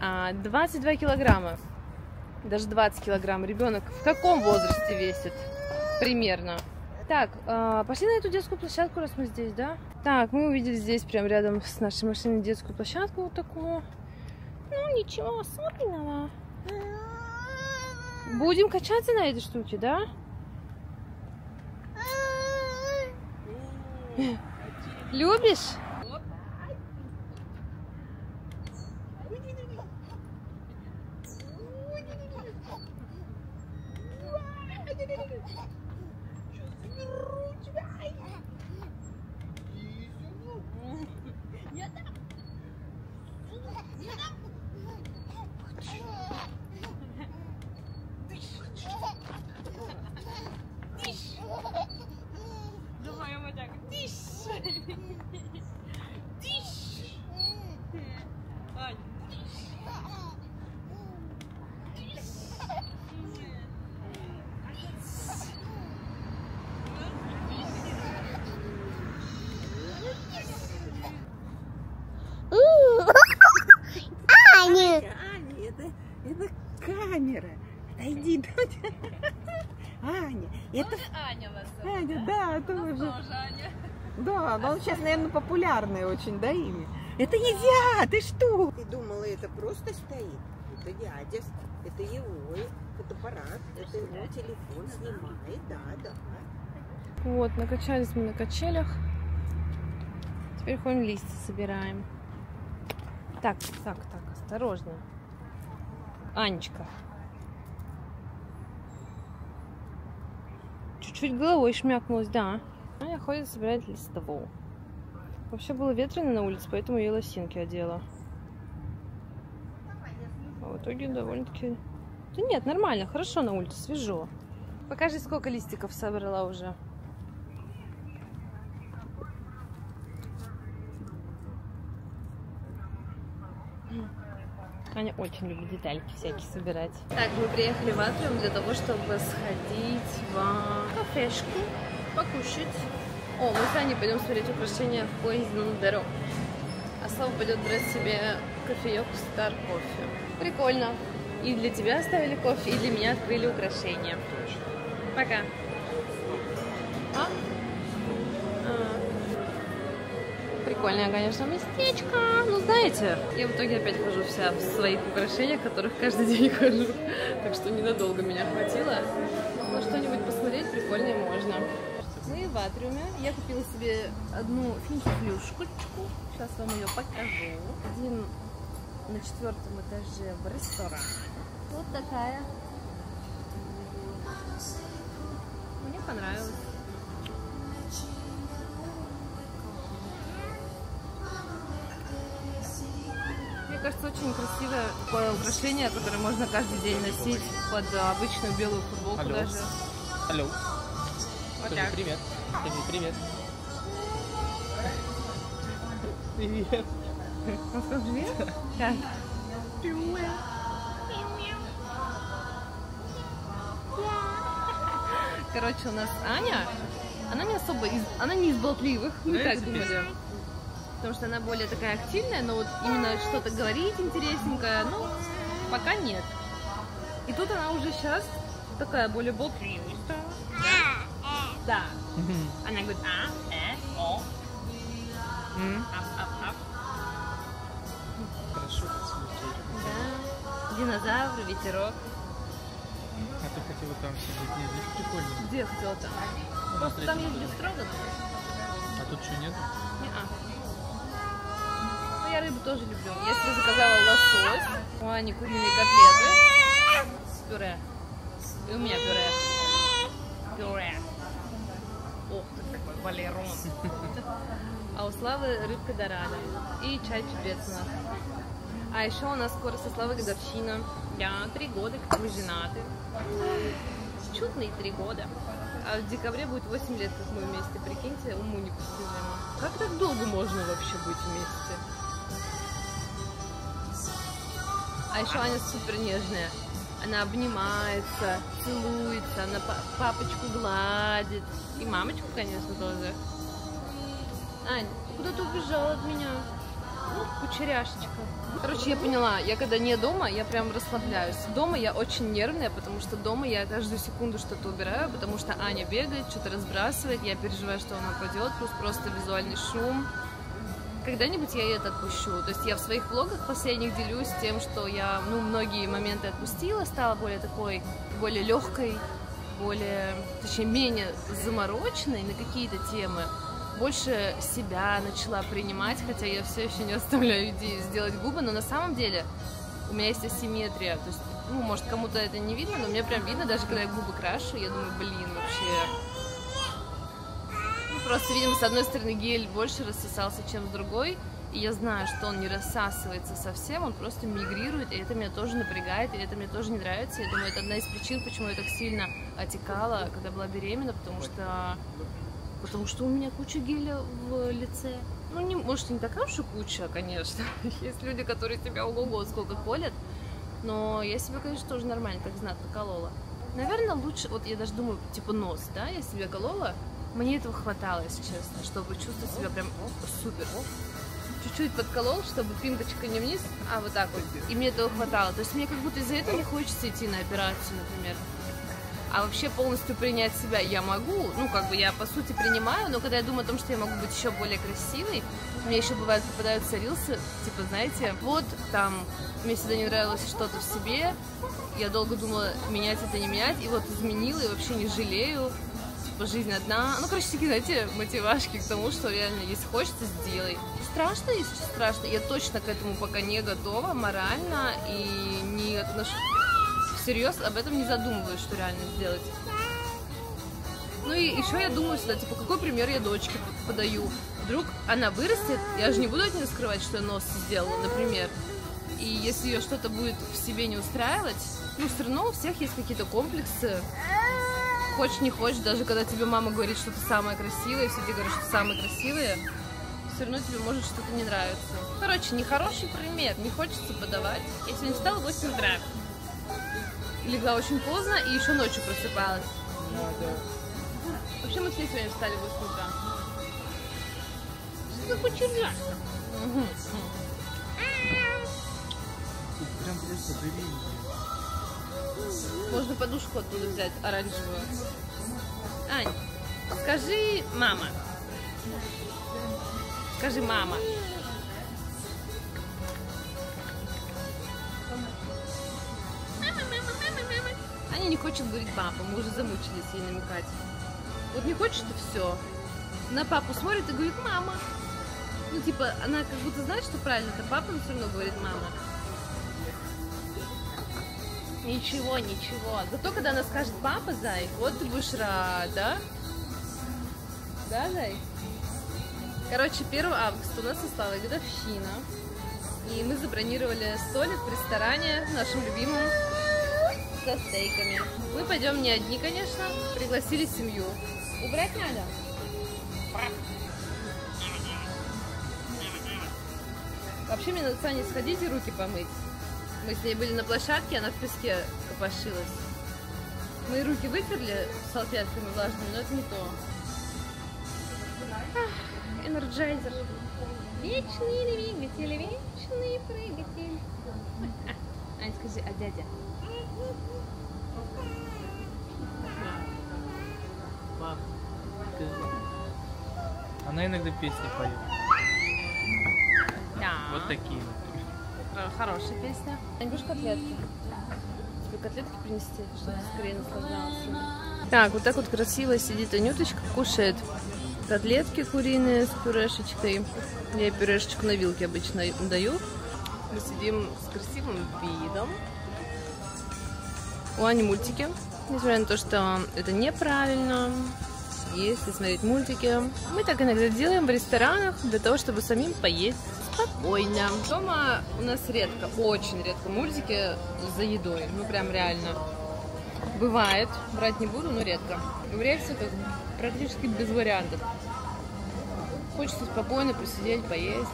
А, 22 килограмма. Даже 20 килограмм. Ребенок в каком возрасте весит? Примерно. Так, а, пошли на эту детскую площадку, раз мы здесь, да? Так, мы увидели здесь, прям рядом с нашей машиной, детскую площадку вот такую. Ну, ничего особенного. Будем качаться на этой штуке, да? Любишь? Давай, вот так. Тише. Тише. Ань. Аня, это, это камера. Отойди. Аня, это Аня вас зовут. Аня, да, тоже. Тоже Аня. Да, но он сейчас, наверное, популярное очень, да, имя? Это нельзя, ты что? Ты думала, это просто стоит? Это дядя, это его фотоаппарат, это его телефон снимает, да, да. Вот, накачались мы на качелях. Теперь ходим листья собираем. Так, так, так, осторожно. Анечка. Чуть-чуть головой шмякнулась, да. Аня ходит собирать листовую. Вообще было ветрено на улице, поэтому я лосинки одела. А в итоге довольно-таки... Да нет, нормально, хорошо на улице, свежо. Покажи, сколько листиков собрала уже. Аня очень любит детальки всякие собирать. Так, мы приехали в Атриум для того, чтобы сходить в кафешку, покушать. О, мы с Аней пойдем смотреть украшения в Койзнендеро. А Слава пойдет брать себе кофеек Star Кофе. Прикольно. И для тебя оставили кофе, и для меня открыли украшения. Пока. А? А. Прикольное, конечно, местечко. Ну, знаете, я в итоге опять хожу вся в своих украшениях, которых каждый день хожу. Так что ненадолго меня хватило. Но что-нибудь посмотреть прикольное можно. Мы в Атриуме. Я купила себе одну финифлюшку. Сейчас вам ее покажу. Один на четвертом этаже в ресторан. Вот такая. Мне понравилось. Мне кажется, очень красивое такое украшение, которое можно каждый день носить под обычную белую футболку Алло. даже. Алло. Вот Скажи так. привет. Скажи привет. Привет. Он сказал привет? Как? Короче, у нас Аня, она не особо из... Она не из болтливых, мы так думали. Потому что она более такая активная, но вот именно что-то говорить интересненькое, ну, пока нет. И тут она уже сейчас такая более болтливая. Да. Она говорит, а, э, о, М, ап, ап, ап. Хорошо. Да. Динозавр, ветерок. А ты хотела там сидеть? Нет, здесь прикольно. Где я хотела там? Ну, Просто там есть бестроганов. А тут что, нет? Не-а. Ну, я рыбу тоже люблю. Я себе заказала лосось. У Ани куриные котлеты. С пюре. И у меня пюре. Пюре. Ох ты какой балерон. А у Славы рыбка дорада. И чай чебрец у нас. А еще у нас скоро со Славой годовщина. Да, три года, как мы женаты. Чудные три года. А в декабре будет 8 лет, как мы вместе. Прикиньте, уму непостижимо. Как так долго можно вообще быть вместе? А еще Аня супер нежная. Она обнимается, целуется, она па- папочку гладит. И мамочку, конечно, тоже. Ань, куда ты убежала от меня? Ну, кучеряшечка. Короче, я поняла, я когда не дома, я прям расслабляюсь. Дома я очень нервная, потому что дома я каждую секунду что-то убираю, потому что Аня бегает, что-то разбрасывает, я переживаю, что она упадет, плюс просто визуальный шум. Когда-нибудь я это отпущу. То есть я в своих влогах последних делюсь тем, что я, ну, многие моменты отпустила, стала более такой, более легкой, более, точнее, менее замороченной на какие-то темы. больше себя начала принимать, хотя я все еще не оставляю идеи сделать губы, но на самом деле у меня есть асимметрия, то есть, ну, может, кому-то это не видно, но мне прям видно, даже когда я губы крашу, я думаю, блин, вообще... Просто, видимо, с одной стороны гель больше рассосался, чем с другой, и я знаю, что он не рассасывается совсем, он просто мигрирует, и это меня тоже напрягает, и это мне тоже не нравится. Я думаю, это одна из причин, почему я так сильно отекала, когда была беременна, потому что, потому что у меня куча геля в лице. Ну, не, может, не такая уж и куча, конечно. Есть люди, которые тебя ого-го сколько колят, но я себя, конечно, тоже нормально так знатно колола. Наверное, лучше, вот я даже думаю, типа нос, да, я себе колола, мне этого хватало, если честно, чтобы чувствовать себя прям супер чуть-чуть подколол, чтобы пинкочка не вниз, а вот так вот. И мне этого хватало. То есть мне как будто из-за этого не хочется идти на операцию, например. А вообще полностью принять себя я могу, ну как бы я по сути принимаю, но когда я думаю о том, что я могу быть еще более красивой, мне еще бывает попадаются рилсы, типа, знаете, вот там мне всегда не нравилось что-то в себе, я долго думала, менять это, не менять, и вот изменила, и вообще не жалею, типа, жизнь одна. Ну, короче, такие, знаете, мотивашки к тому, что реально, если хочется, сделай страшно, если страшно. Я точно к этому пока не готова морально и не отношусь всерьез об этом не задумываюсь, что реально сделать. Ну и еще я думаю сюда, типа, какой пример я дочке подаю. Вдруг она вырастет, я же не буду от нее скрывать, что я нос сделала, например. И если ее что-то будет в себе не устраивать, ну, все равно у всех есть какие-то комплексы. Хочешь, не хочешь, даже когда тебе мама говорит, что ты самая красивая, все тебе говорят, что ты самая красивая, все равно тебе может что-то не нравиться. Короче, нехороший пример, не хочется подавать. Я сегодня встала в 8 утра. Легла очень поздно и еще ночью просыпалась. Вообще мы все сегодня встали в 8 утра. Что за кучеря? Угу. Прям просто беременная. Можно подушку оттуда взять, оранжевую. Ань, скажи мама. Скажи мама. Аня не хочет говорить папа, мы уже замучились ей намекать. Вот не хочет и все. На папу смотрит и говорит мама. Ну, типа, она как будто знает, что правильно это папа, но все равно говорит мама. Ничего, ничего. Зато когда она скажет папа, зай, вот ты будешь рада. Да, зай? Короче, 1 августа у нас осталась годовщина. И мы забронировали столик в ресторане нашим любимым со стейками. Мы пойдем не одни, конечно, пригласили семью. Убрать надо? Вообще мне надо с Аней сходить и руки помыть. Мы с ней были на площадке, она в песке копошилась. Мы руки вытерли салфетками влажными, но это не то. Energizer. Вечный двигатель, вечный прыгатель. Ань, скажи, а дядя? Мам, скажи. Она иногда песни поет. Да. Вот такие. Э, Хорошая песня. Ань, будешь котлетки? Тебе котлетки принести, чтобы скорее наслаждался? Так, вот так вот красиво сидит Анюточка, кушает котлетки куриные с пюрешечкой. Я ей пюрешечку на вилке обычно даю. Мы сидим с красивым видом. У Ани мультики. Несмотря на то, что это неправильно, есть и смотреть мультики. Мы так иногда делаем в ресторанах для того, чтобы самим поесть спокойно. Дома у нас редко, очень редко мультики за едой. Ну прям реально. Бывает, брать не буду, но редко. В как практически без вариантов. Хочется спокойно посидеть, поесть.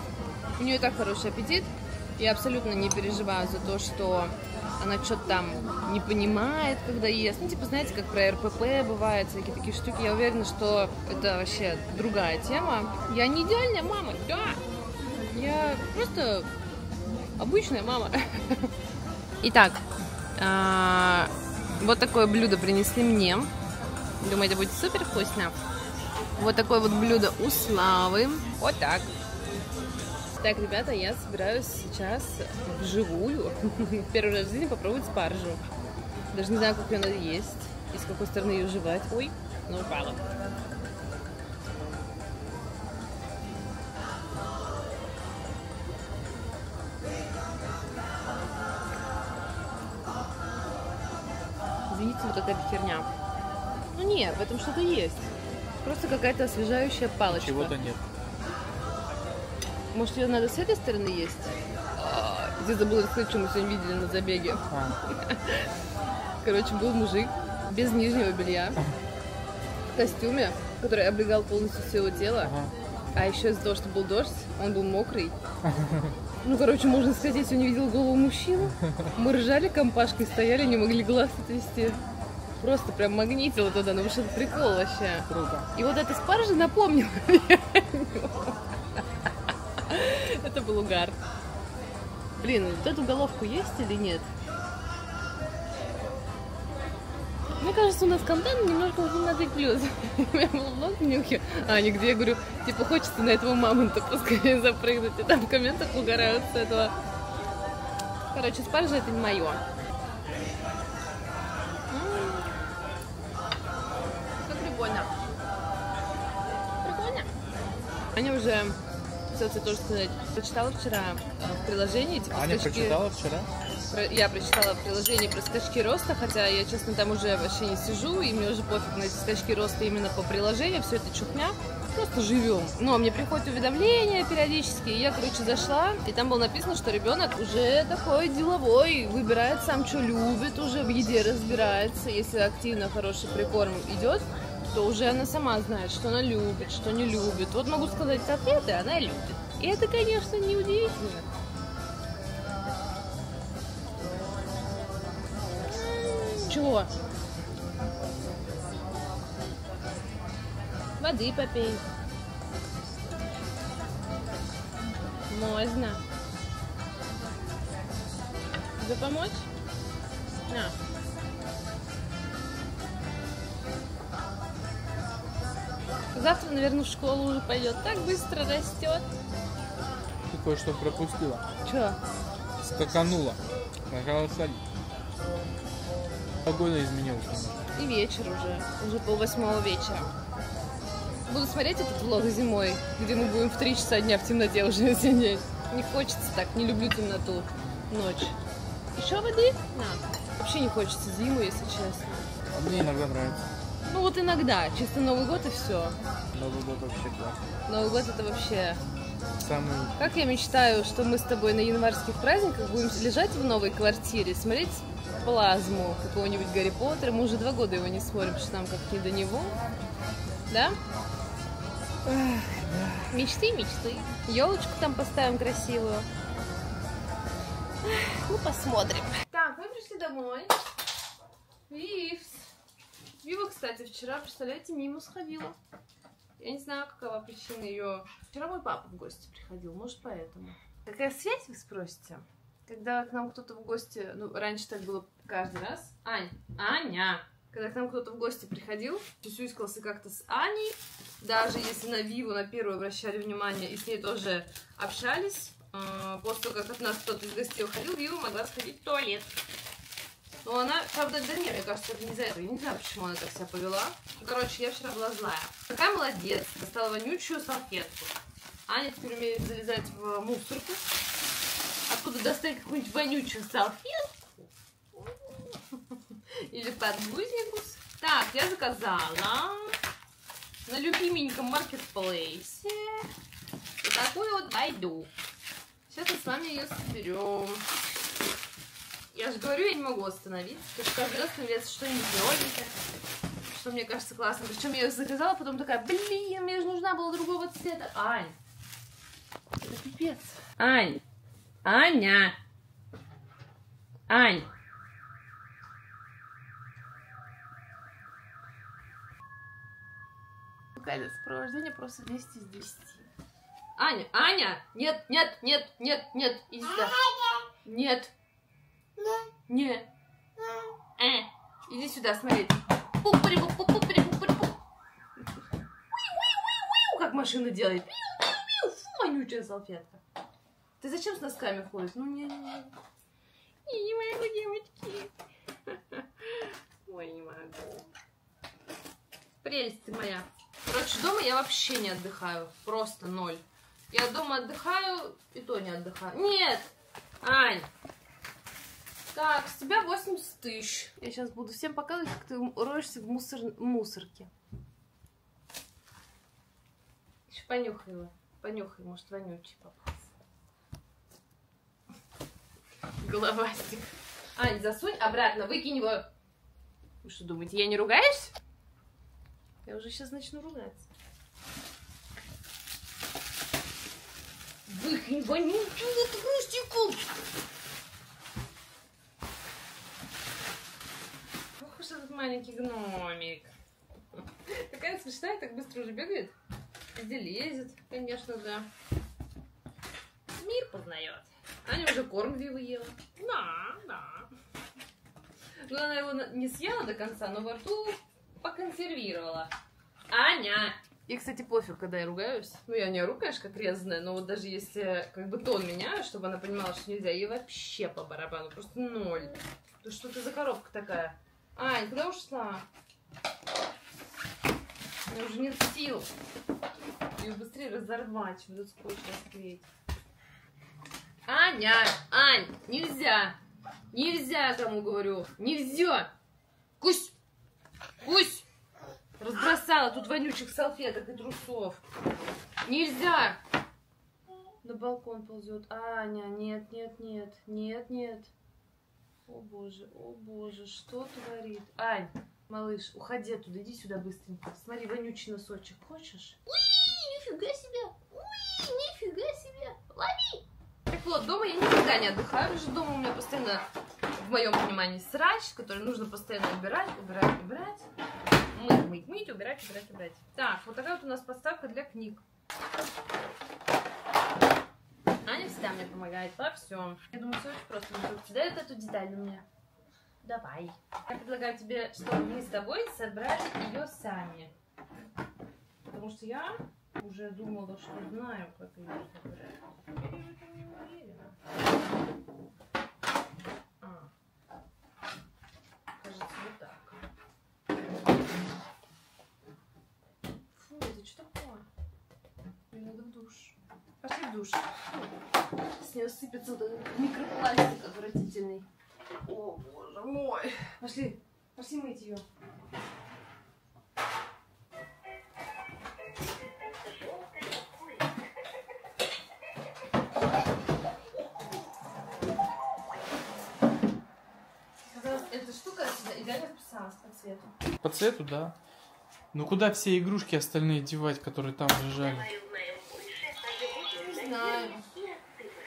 У нее и так хороший аппетит. Я абсолютно не переживаю за то, что она что-то там не понимает, когда ест. Ну, типа, знаете, как про РПП бывает, всякие такие штуки. Я уверена, что это вообще другая тема. Я не идеальная мама, да. Я просто обычная мама. Итак, а, вот такое блюдо принесли мне. Думаю, это будет супер вкусно. Вот такое вот блюдо у Славы. Вот так. Так, ребята, я собираюсь сейчас вживую первый раз в жизни попробовать спаржу. Даже не знаю, как ее надо есть и с какой стороны ее жевать. Ой, ну упала. Какая-то херня. Ну нет, в этом что-то есть. Просто какая-то освежающая палочка. Чего-то нет. Может, ее надо с этой стороны есть? А, Ты забыла рассказать, что мы сегодня видели на забеге. А, Короче, был мужик без нижнего белья, в костюме, который облегал полностью все его тело. ага. А еще из-за того, что был дождь, он был мокрый. Ну, короче, можно сказать, он не видел голову мужчину. Мы ржали компашкой, стояли, не могли глаз отвести. Просто прям магнитило туда, ну что это прикол вообще. Круто. И вот эта спаржа напомнила. Это был угар. Блин, вот эту головку есть или нет? Мне кажется, у нас контент немножко уже на 5 плюс. У меня был в нюхе. А, нигде я говорю, типа, хочется на этого мамонта поскорее запрыгнуть. И там в комментах угорают с этого. Короче, спаржа это не мое. Прикольно. Прикольно. Аня уже, хотела тоже сказать, прочитала вчера э, в приложении, типа, Аня скачки- прочитала вчера? про- Я прочитала в приложении про скачки роста, хотя я, честно, там уже вообще не сижу, и мне уже пофиг на эти скачки роста именно по приложению, все это чухня. Просто живем. А мне приходят уведомления периодически, и я, короче, зашла, и там было написано, что ребенок уже такой деловой, выбирает сам, что любит, уже в еде разбирается, если активно хороший прикорм идет, то уже она сама знает, что она любит, что не любит. Вот могу сказать ответы, она любит. И это, конечно, неудивительно. Чего? Воды попей. Можно. Тебе помочь? На. Завтра, наверное, в школу уже пойдет. Так быстро растет. Ты кое-что пропустила. Че? Скаканула. Нажала садик. Погода изменилась. И вечер уже. Уже пол восьмого вечера. Буду смотреть этот влог зимой, где мы будем в 3 часа дня в темноте уже сидеть. Не хочется так, не люблю темноту. Ночь. Еще воды? На. Вообще не хочется зиму, если честно. А мне иногда нравится. Ну вот иногда, чисто Новый год и все. Новый год вообще классно. Новый год это вообще... Самый... Как я мечтаю, что мы с тобой на январских праздниках будем лежать в новой квартире, смотреть плазму какого-нибудь Гарри Поттера. Мы уже два года его не смотрим, потому что нам как не до него. Да? Мечты, мечты. Елочку там поставим красивую. Эх, Ну, посмотрим. Так, мы пришли домой. Вивс. Вива, кстати, вчера, представляете, мимо сходила. Я не знаю, какова причина ее. Вчера мой папа в гости приходил, может, поэтому. Какая связь, вы спросите? Когда к нам кто-то в гости, ну, раньше так было каждый раз. Ань, Аня! Когда к нам кто-то в гости приходил, сюсюськался как-то с Аней, даже если на Виву, на первую обращали внимание, и с ней тоже общались, э, после того, как от нас кто-то из гостей уходил, Вива могла сходить в туалет. Но она, правда, да не, мне кажется, это не из-за этого. Я не знаю, почему она так себя повела. Ну, Короче, я вчера была злая. Какая молодец. Достала вонючую салфетку. Аня теперь умеет залезать в мусорку. Откуда достать какую-нибудь вонючую салфетку? Или подгузникус. Так, я заказала на любименьком маркетплейсе вот такую вот байду. Сейчас мы с вами ее соберем. Я же говорю, я не могу остановиться. Каждый раз появляется что-нибудь новенькое. Что мне кажется классно. Причем я ее заказала, потом такая, блин, мне же нужна была другого цвета. Ань, это пипец. Ань, Аня, Ань. Какая-то сопровождение просто 10 из 10. Аня, Аня! Нет, нет, нет, нет, нет, иди сюда. Нет. Нет. Э, иди сюда. Уи-уи-уи-уи, Как машина делает. Фу, вонючая салфетка. Ты зачем с носками ходишь? Ну, не, не. Я не могу, девочки. Ой, не могу. Прелесть ты моя. Короче, дома я вообще не отдыхаю. Просто ноль. Я дома отдыхаю, и то не отдыхаю. Нет! Ань! Так, с тебя 80 тысяч. Я сейчас буду всем показывать, как ты роешься в мусор... мусорке. Еще понюхай его. Понюхай, может, вонючий попался. Головастик. Ань, засунь обратно, выкинь его. Вы что думаете, я не ругаюсь? Я уже сейчас начну ругаться. Выкинь вонючую отгрустику. Уж этот маленький гномик. Такая смешная, так быстро уже бегает. Где лезет, конечно, да. Мир познает. Аня уже корм Вивы ела. Да, да. Ну, она его не съела до конца, но во рту поконсервировала. Аня! И, кстати, пофиг, когда я ругаюсь. Ну, я не конечно, как резаная, но вот даже если как бы тон меняю, чтобы она понимала, что нельзя, ей вообще по барабану, просто ноль. Да что ты за коробка такая? Ань, куда ушла? Меня уже нет сил. Ее быстрее разорвать, чем этот скотч расклеить. Аня! Ань! Нельзя! Нельзя, кому говорю! Нельзя! Кусь! Кусь! Разбросала тут вонючих салфеток и трусов. Нельзя! На балкон ползет. Аня, нет, нет, нет, нет, нет. О боже, о боже, что творит? Ань, малыш, уходи оттуда, иди сюда быстренько. Смотри, вонючий носочек. Хочешь? Уи, нифига себе! Уи, нифига себе! Лови! Так вот, дома я никогда не отдыхаю, потому что дома у меня постоянно, в моем понимании, срач, который нужно постоянно убирать, убирать, убирать. Мыть, мыть, мыть, убирать, убирать, убирать. Так, вот такая вот у нас подставка для книг. Аня всегда мне помогает во всем. Я думаю, все очень просто. Вдруг Дай вот эту деталь меня. Давай. Я предлагаю тебе, чтобы мы с тобой собрали ее сами. Потому что я уже думала, что знаю, как ее собрать. А. Кажется, вот так. Фу, это что такое? Мне надо в душ. Пошли в душ. С нее сыпется вот этот микропластик отвратительный. О, боже мой. Пошли, пошли мыть ее. Казалось, эта штука идеально вписалась по цвету. По цвету, да. Ну куда все игрушки остальные девать, которые там лежали? Знаю.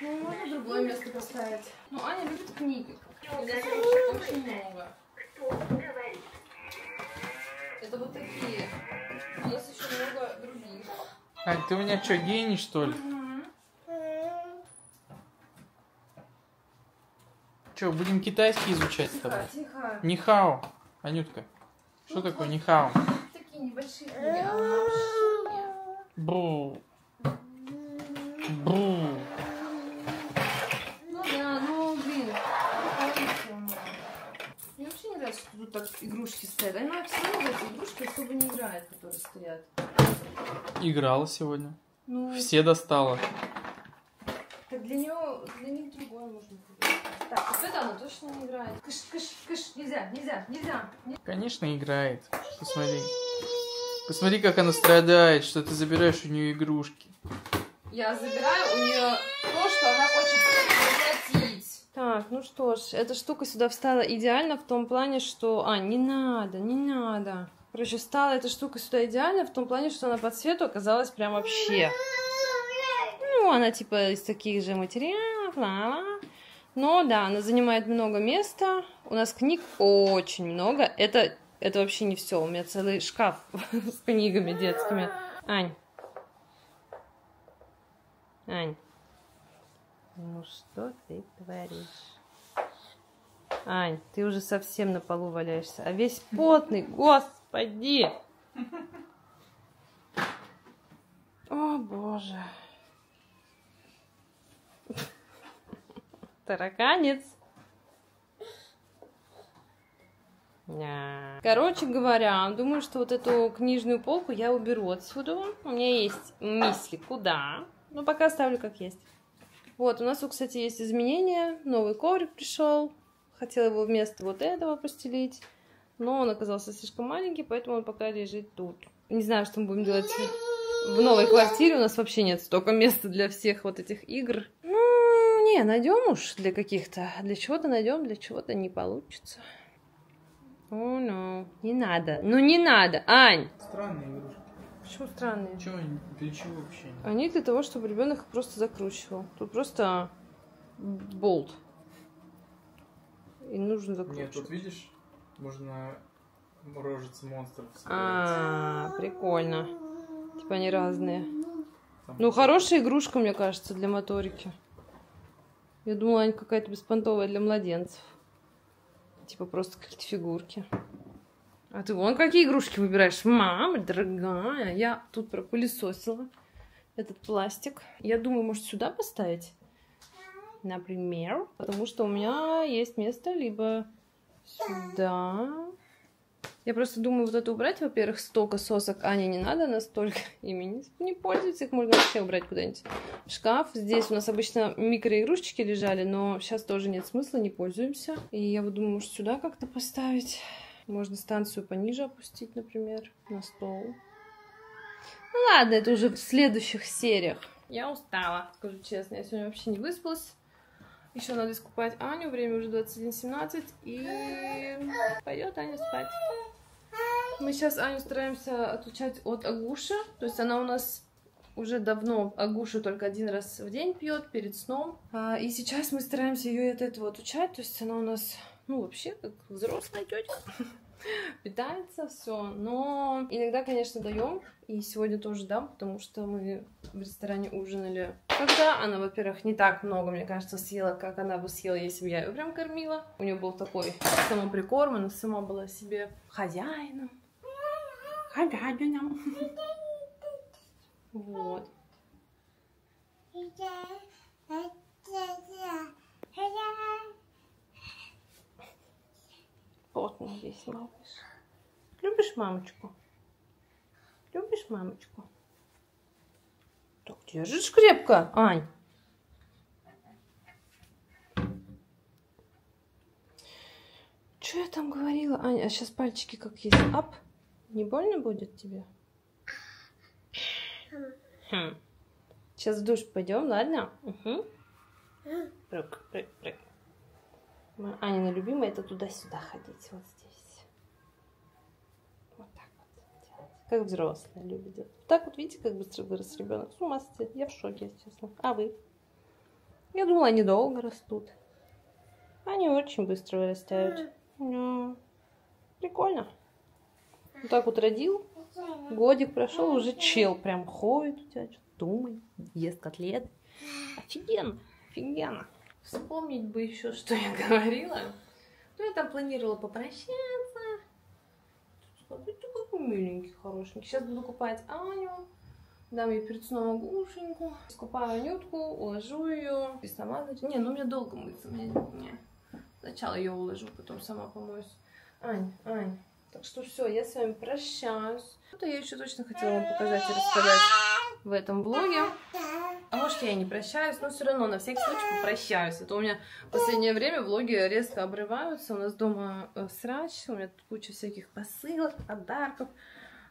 Ну, можно другое место поставить. Ну, Аня любит книги. Очень много. Это вот такие. Есть еще много других. Ань, ты у меня что, гений, что ли? Че, будем китайский изучать с тобой? Тихо, тихо. Нихао. Анютка, что такое нихао? Такие небольшие книги. А. Бру. Бру. Ну да, ну блин. нравится мне. Вообще не нравится, что тут так игрушки стоят. Она все равно в эти игрушки особо не играет, которые стоят. Играла сегодня. Ну, Все достала. так для нее, для них другое нужно. Так, вот это она точно не играет. Кыш, кыш, кыш, нельзя, нельзя, нельзя. Не- Конечно, играет. Посмотри. Посмотри, как она страдает, что ты забираешь у нее игрушки. Я забираю у нее то, что она хочет прекратить. Так, ну что ж, эта штука сюда встала идеально в том плане, что... А, не надо, не надо. Короче, встала эта штука сюда идеально в том плане, что она по цвету оказалась прям вообще. Ну, она типа из таких же материалов, ла-ла. Но да, она занимает много места. У нас книг очень много. Это, это вообще не все. У меня целый шкаф с книгами детскими. Ань. Ань. Ну что ты творишь? Ань, ты уже совсем на полу валяешься, а весь потный, господи! О, боже. Тараканец. Короче говоря, думаю, что вот эту книжную полку я уберу отсюда. У меня есть мысли, куда. Но пока оставлю как есть. Вот, у нас, кстати, есть изменения. Новый коврик пришел. Хотела его вместо вот этого постелить, но он оказался слишком маленький, поэтому он пока лежит тут. Не знаю, что мы будем делать в новой квартире. У нас вообще нет столько места для всех вот этих игр. Ну, не, найдем уж для каких-то. Для чего-то найдем, для чего-то не получится. О, oh, no. не надо. Ну не надо, Ань! Странные игрушки. Почему странные? Чего они? Для чего вообще? Они для того, чтобы ребенок их просто закручивал. Тут просто болт. И нужно закручивать. Нет, тут видишь, можно рожицы монстров А, прикольно. Типа они разные. Ну, хорошая игрушка, мне кажется, для моторики. Я думала, они какая-то беспонтовая для младенцев. Типа просто какие-то фигурки. А ты вон какие игрушки выбираешь. Мама, дорогая, я тут пропылесосила этот пластик. Я думаю, может, сюда поставить? Например. Потому что у меня есть место либо сюда. Я просто думаю, вот это убрать, во-первых, столько сосок Ане не надо настолько. Ими не, не пользуйтесь, их можно вообще убрать куда-нибудь в шкаф. Здесь у нас обычно микроигрушечки лежали, но сейчас тоже нет смысла, не пользуемся. И я вот думаю, может, сюда как-то поставить. Можно станцию пониже опустить, например, на стол. Ну ладно, это уже в следующих сериях. Я устала, скажу честно. Я сегодня вообще не выспалась. Еще надо искупать Аню. Время уже 21.17. И пойдет Аня спать. Мы сейчас Аню стараемся отучать от Агуши. То есть она у нас уже давно Агушу только один раз в день пьет перед сном. А, и сейчас мы стараемся ее от этого отучать. То есть она у нас, ну, вообще, как взрослая тетя. Питается все. Но иногда, конечно, даем. И сегодня тоже дам, потому что мы в ресторане ужинали. Когда она, во-первых, не так много, мне кажется, съела, как она бы съела, если бы я ее прям кормила. У нее был такой самоприкорм, она сама была себе хозяином. Хозяином. Вот. Вот он здесь, малыш. Любишь мамочку? Любишь мамочку? Так, держишь крепко, Ань. Что я там говорила? Аня, а сейчас пальчики как есть. Ап. Не больно будет тебе? Хм. Сейчас в душ пойдем, ладно? Угу. Прыг, прыг, прыг. Анина любимая это туда-сюда ходить, вот здесь. Вот так вот делать. Как взрослые любят делать. Так вот, видите, как быстро вырос ребенок. С ума сойти. Я в шоке, если честно. А вы? Я думала, они долго растут. Они очень быстро вырастают. Прикольно. Вот так вот родил. Годик прошел, уже чел прям ходит у тебя, что-то думает, ест котлеты. Офигенно, офигенно. Вспомнить бы еще, что я говорила. Ну, я там планировала попрощаться. Смотрите, какой миленький, хорошенький. Сейчас буду купать Аню. Дам ей перед сном огушеньку. Скупаю Анютку, уложу ее. И сама, значит... Не, ну мне долго мыться. Мне... Не. Сначала ее уложу, потом сама помоюсь. Ань, Ань. Так что все, я с вами прощаюсь. Это я еще точно хотела вам показать и рассказать в этом влоге. А может я и не прощаюсь, но все равно на всякий случай попрощаюсь. Это у меня в последнее время влоги резко обрываются. У нас дома э, срач, у меня тут куча всяких посылок, подарков,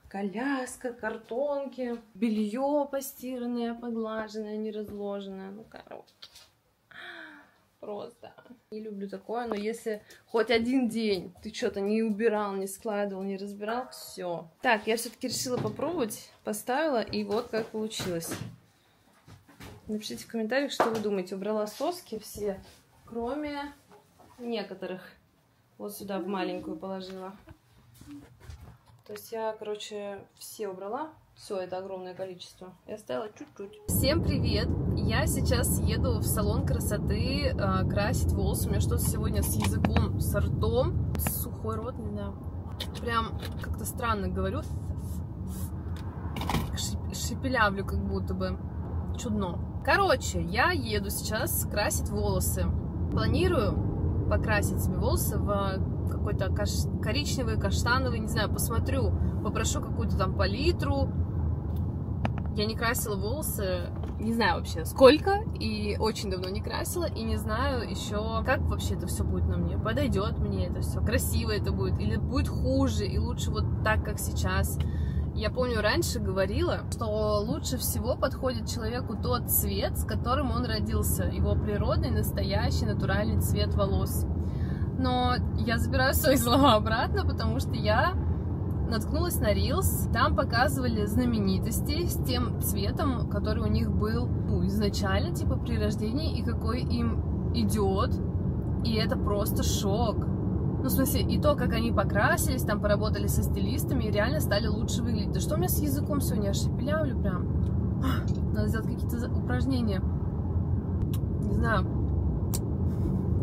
коляска, картонки, белье постиранное, поглаженное, не разложенное. Ну, короче. Просто. Не люблю такое, но если хоть один день ты что-то не убирал, не складывал, не разбирал, все. Так, я все-таки решила попробовать, поставила, и вот как получилось. Напишите в комментариях, что вы думаете. Убрала соски все, кроме некоторых. Вот сюда в маленькую положила. То есть я, короче, все убрала. Все, это огромное количество. И оставила чуть-чуть. Всем привет! Я сейчас еду в салон красоты э, красить волосы. У меня что-то сегодня с языком, с ртом. Сухой рот, не знаю. Прям как-то странно говорю. Шепелявлю как будто бы. Чудно. Короче, я еду сейчас красить волосы. Планирую покрасить себе волосы в какой-то каш... коричневый, каштановый, не знаю, посмотрю, попрошу какую-то там палитру, Я не красила волосы, не знаю вообще сколько, и очень давно не красила, и не знаю еще, как вообще это все будет на мне. Подойдет мне это все, красиво это будет, или будет хуже, и лучше вот так, как сейчас. Я помню, раньше говорила, что лучше всего подходит человеку тот цвет, с которым он родился, его природный, настоящий, натуральный цвет волос. Но я забираю свои слова обратно, потому что я наткнулась на Reels, там показывали знаменитости с тем цветом, который у них был ну, изначально, типа при рождении, и какой им идет. И это просто шок. Ну, в смысле, и то, как они покрасились, там поработали со стилистами, и реально стали лучше выглядеть. Да что у меня с языком сегодня? Я шепелявлю прям. Надо сделать какие-то упражнения. Не знаю,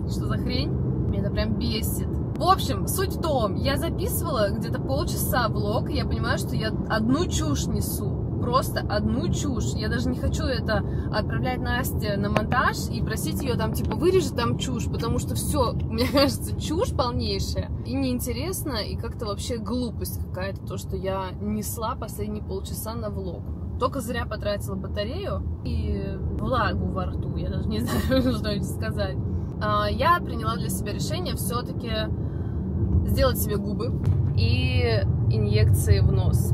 что за хрень. Меня это прям бесит. В общем, суть в том, я записывала где-то полчаса влог, и я понимаю, что я одну чушь несу. Просто одну чушь. Я даже не хочу это отправлять Насте на монтаж и просить ее там, типа, вырежи там чушь, потому что все, мне кажется, чушь полнейшая. И неинтересно, и как-то вообще глупость какая-то, то, что я несла последние полчаса на влог. Только зря потратила батарею и влагу во рту, я даже не знаю, что сказать. А, я приняла для себя решение все-таки сделать себе губы и инъекции в нос.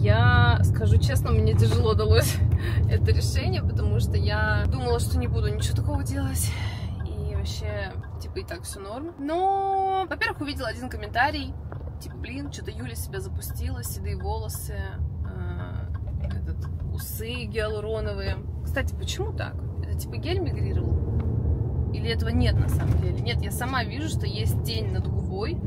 Я скажу честно, мне тяжело далось это решение, потому что я думала, что не буду ничего такого делать. И вообще, типа, и так все норм. Но, во-первых, увидела один комментарий. Типа, блин, что-то Юля себя запустила, седые волосы, э, этот, усы гиалуроновые. Кстати, почему так? Это типа гель мигрировал? Или этого нет на самом деле? Нет, я сама вижу, что есть тень над губой,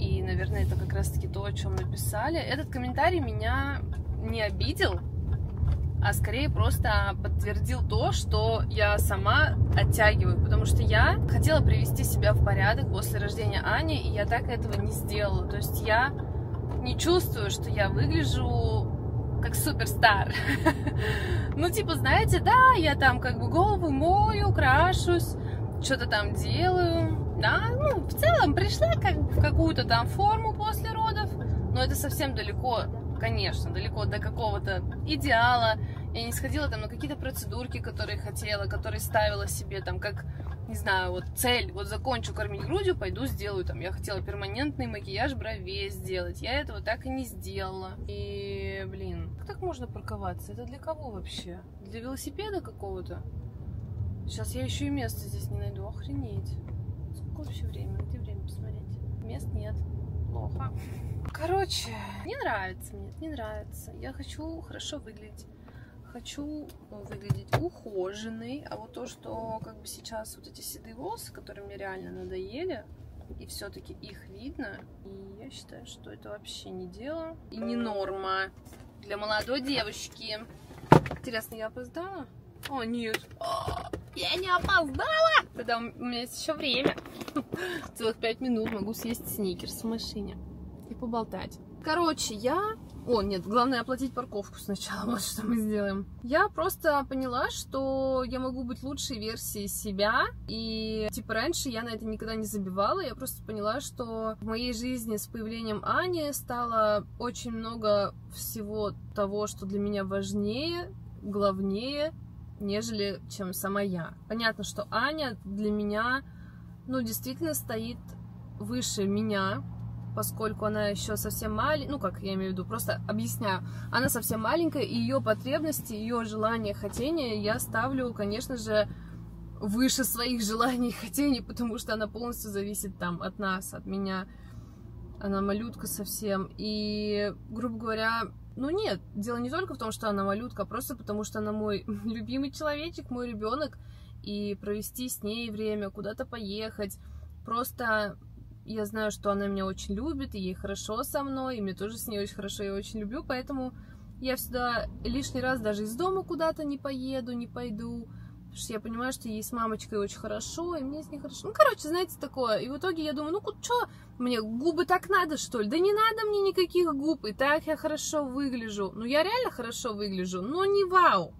и, наверное, это как раз-таки то, о чем написали. Этот комментарий меня не обидел, а скорее просто подтвердил то, что я сама оттягиваю, потому что я хотела привести себя в порядок после рождения Ани, и я так этого не сделала. То есть я не чувствую, что я выгляжу как суперстар. Ну, типа, знаете, да, я там как бы голову мою, крашусь, что-то там делаю, да, ну, в целом пришла как в какую-то там форму после родов, но это совсем далеко, конечно, далеко до какого-то идеала. Я не сходила там на какие-то процедурки, которые хотела, которые ставила себе там как, не знаю, вот цель, вот закончу кормить грудью, пойду сделаю там. Я хотела перманентный макияж бровей сделать, я этого так и не сделала. И, блин, как так можно парковаться? Это для кого вообще? Для велосипеда какого-то? Сейчас я еще и место здесь не найду, охренеть. Сколько вообще время? Где время посмотреть? Мест нет. Плохо. Короче, не нравится мне, не нравится. Я хочу хорошо выглядеть. Хочу выглядеть ухоженной. А вот то, что как бы сейчас вот эти седые волосы, которые мне реально надоели, и все-таки их видно, и я считаю, что это вообще не дело и не норма для молодой девочки. Интересно, я опоздала? О, нет. Я не опоздала! Тогда у меня есть еще время. Целых пять минут могу съесть сникерс в машине и поболтать. Короче, я... О, нет, главное оплатить парковку сначала, вот что мы сделаем. Я просто поняла, что я могу быть лучшей версией себя, и типа раньше я на это никогда не забивала, я просто поняла, что в моей жизни с появлением Ани стало очень много всего того, что для меня важнее, главнее, нежели чем сама я. Понятно, что Аня для меня, ну, действительно стоит выше меня, поскольку она еще совсем маленькая, ну, как я имею в виду, просто объясняю, она совсем маленькая, и ее потребности, ее желания, хотения я ставлю, конечно же, выше своих желаний и хотений, потому что она полностью зависит там от нас, от меня. Она малютка совсем. И, грубо говоря, ну нет, дело не только в том, что она малютка, а просто потому что она мой любимый человечек, мой ребенок, и провести с ней время, куда-то поехать. Просто я знаю, что она меня очень любит, и ей хорошо со мной, и мне тоже с ней очень хорошо, я очень люблю, поэтому я всегда лишний раз даже из дома куда-то не поеду, не пойду, Потому что я понимаю, что ей с мамочкой очень хорошо, и мне с ней хорошо. Ну, короче, знаете, такое. И в итоге я думаю, ну, что, мне губы так надо, что ли? Да не надо мне никаких губ, и так я хорошо выгляжу. Ну, я реально хорошо выгляжу, но не вау.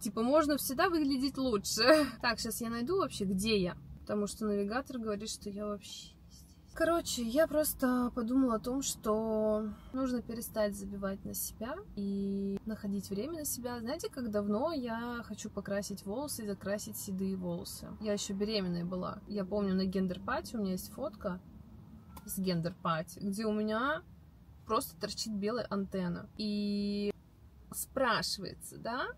Типа, можно всегда выглядеть лучше. Так, сейчас я найду вообще, где я. Потому что навигатор говорит, что я вообще. Короче, я просто подумала о том, что нужно перестать забивать на себя и находить время на себя. Знаете, как давно я хочу покрасить волосы и закрасить седые волосы. Я еще беременная была. Я помню на гендер-пати у меня есть фотка с гендер-пати, где у меня просто торчит белая антенна. И спрашивается, да,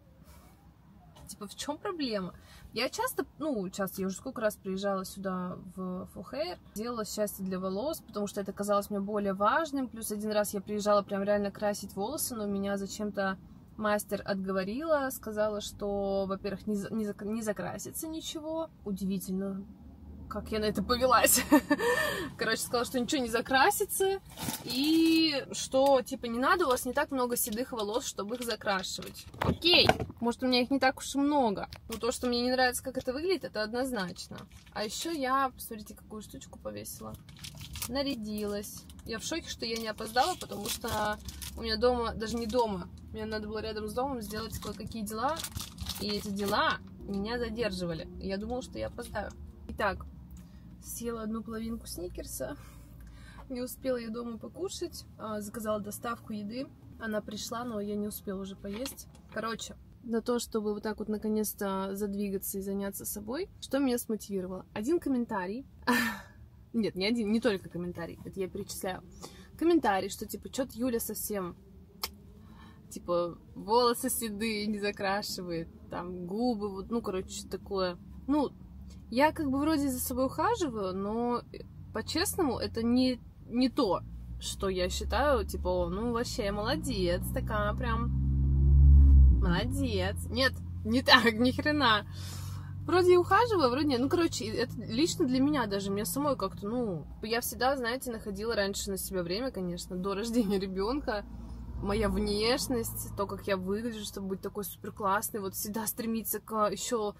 типа, в чем проблема? Я часто, ну, часто, я уже сколько раз приезжала сюда в Hair, делала счастье для волос, потому что это казалось мне более важным, плюс один раз я приезжала прям реально красить волосы, но меня зачем-то мастер отговорила, сказала, что, во-первых, не, не, не закрасится ничего, удивительно, как я на это повелась. Короче, сказала, что ничего не закрасится, и что, типа, не надо, у вас не так много седых волос, чтобы их закрашивать. Окей, может, у меня их не так уж и много. Но то, что мне не нравится, как это выглядит, это однозначно. А еще я, посмотрите, какую штучку повесила. Нарядилась. Я в шоке, что я не опоздала, потому что у меня дома, даже не дома, мне надо было рядом с домом сделать кое-какие дела, и эти дела меня задерживали. Я думала, что я опоздаю. Итак, съела одну половинку сникерса, не успела я дома покушать, а, заказала доставку еды, она пришла, но я не успела уже поесть. Короче, на то, чтобы вот так вот наконец-то задвигаться и заняться собой, что меня смотивировало? Один комментарий, нет, не один, не только комментарий, это я перечисляю, комментарий, что типа, что-то Юля совсем типа волосы седые не закрашивает, там губы, вот, ну, короче, такое. Ну, я как бы вроде за собой ухаживаю, но по-честному это не, не то, что я считаю, типа, ну вообще молодец, такая прям молодец. Нет, не так, ни хрена. Вроде и ухаживаю, вроде нет. Ну, короче, это лично для меня даже, мне самой как-то, ну, я всегда, знаете, находила раньше на себя время, конечно, до рождения ребенка. Моя внешность, то, как я выгляжу, чтобы быть такой супер классной, вот всегда стремиться к еще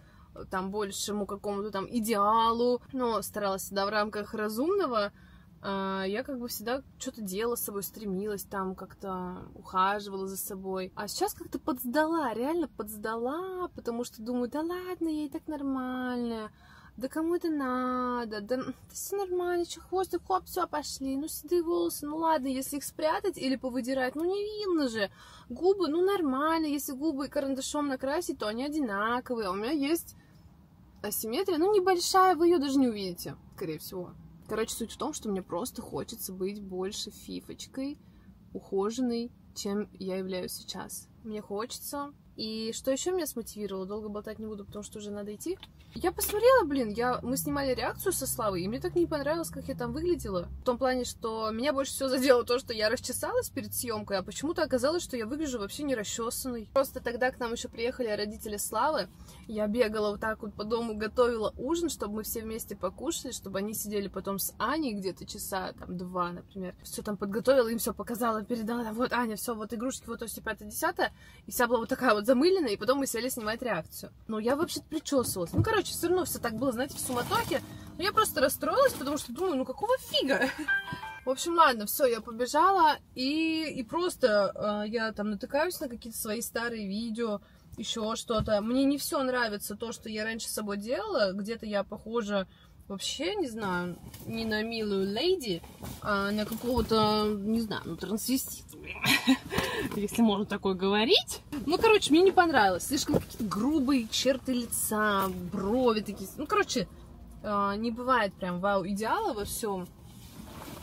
там большему какому-то там идеалу, но старалась всегда в рамках разумного. А, я как бы всегда что-то делала с собой, стремилась там, как-то ухаживала за собой. А сейчас как-то подсдала, реально подсдала, потому что думаю, да ладно, и так нормальная. Да кому это надо? Да, да все нормально, что хвостик, хоп, все, пошли. Ну, седые волосы, ну ладно, если их спрятать или повыдирать, ну не видно же. Губы, ну нормально, если губы карандашом накрасить, то они одинаковые. А у меня есть асимметрия, ну, небольшая, вы ее даже не увидите, скорее всего. Короче, суть в том, что мне просто хочется быть больше фифочкой, ухоженной, чем я являюсь сейчас. Мне хочется. И что еще меня смотивировало, долго болтать не буду, потому что уже надо идти. Я посмотрела, блин, я, мы снимали реакцию со Славой, и мне так не понравилось, как я там выглядела. В том плане, что меня больше всего задело то, что я расчесалась перед съемкой, а почему-то оказалось, что я выгляжу вообще не расчесанной. Просто тогда к нам еще приехали родители Славы, я бегала вот так вот по дому, готовила ужин, чтобы мы все вместе покушали, чтобы они сидели потом с Аней где-то часа, там, два, например. Все там подготовила, им все показала, передала, вот, Аня, все, вот игрушки, вот то, все, пятое, десятое, и вся была вот такая вот замыленная, и потом мы сели снимать реакцию. Но я вообще-то причесывалась. Ну, короче, все равно все так было, знаете, в суматохе. Но я просто расстроилась, потому что думаю, ну какого фига? В общем, ладно, все, я побежала, и, и просто э, я там натыкаюсь на какие-то свои старые видео, еще что-то. Мне не все нравится то, что я раньше с собой делала. Где-то я похожа вообще, не знаю, не на милую леди, а на какого-то, не знаю, ну, трансвестит, если можно такое говорить. Ну, короче, мне не понравилось. Слишком какие-то грубые черты лица, брови такие. Ну, короче, а, не бывает прям вау идеала во всем.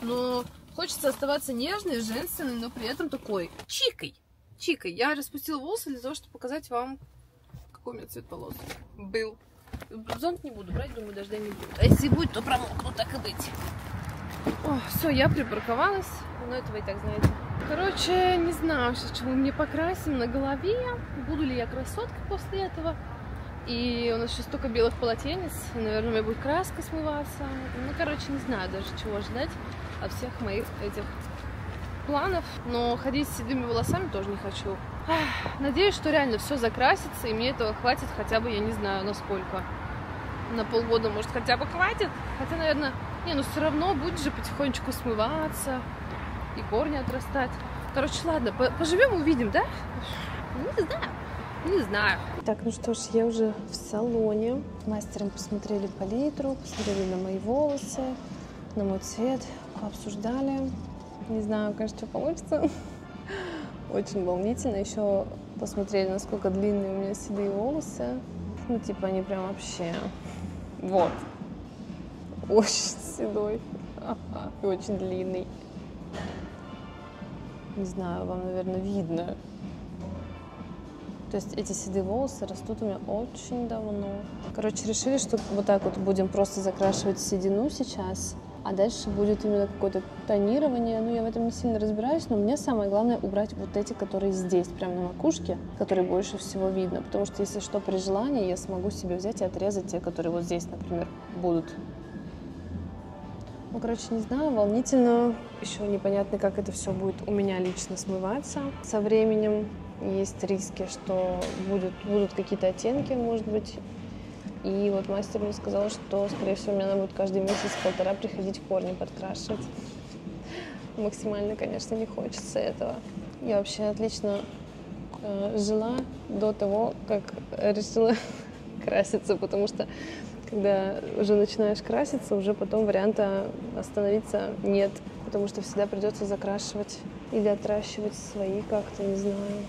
Но хочется оставаться нежной, женственной, но при этом такой чикой. Чикой. Я распустила волосы для того, чтобы показать вам, какой у меня цвет волос был. Зонт не буду брать, думаю, дождя не будет. А если будет, то промокну, так и быть. Все, я припарковалась. Но это вы и так знаете. Короче, не знаю, сейчас чего мне покрасим на голове. Буду ли я красоткой после этого. И у нас сейчас столько белых полотенец. Наверное, у меня будет краска смываться. Ну, короче, не знаю даже, чего ждать от всех моих этих планов. Но ходить с седыми волосами тоже не хочу. Надеюсь, что реально все закрасится, и мне этого хватит хотя бы, я не знаю, на сколько. На полгода, может, хотя бы хватит. Хотя, наверное, не, ну все равно будет же потихонечку смываться и корни отрастать. Короче, ладно, поживем, увидим, да? Не знаю. Не знаю. Так, ну что ж, я уже в салоне. Мастером посмотрели палитру, посмотрели на мои волосы. на мой цвет, пообсуждали. Не знаю, конечно, что получится. Очень волнительно. Еще посмотрели, насколько длинные у меня седые волосы. Ну, типа, они прям вообще... Вот. Очень седой. И очень длинный. Не знаю, вам, наверное, видно. То есть эти седые волосы растут у меня очень давно. Короче, решили, что вот так вот будем просто закрашивать седину сейчас, а дальше будет именно какое-то тонирование. Ну, я в этом не сильно разбираюсь, но мне самое главное убрать вот эти, которые здесь, прямо на макушке, которые больше всего видно. Потому что, если что, при желании я смогу себе взять и отрезать те, которые вот здесь, например, будут. Ну, короче, не знаю, волнительно. Еще непонятно, как это все будет у меня лично смываться со временем есть риски, что будут, будут какие-то оттенки, может быть. И вот мастер мне сказал, что, скорее всего, мне надо будет каждый месяц-полтора приходить корни подкрашивать. Максимально, конечно, не хочется этого. Я вообще отлично э, жила до того, как решила краситься, потому что когда уже начинаешь краситься, уже потом варианта остановиться нет, потому что всегда придется закрашивать или отращивать свои как-то, не знаю.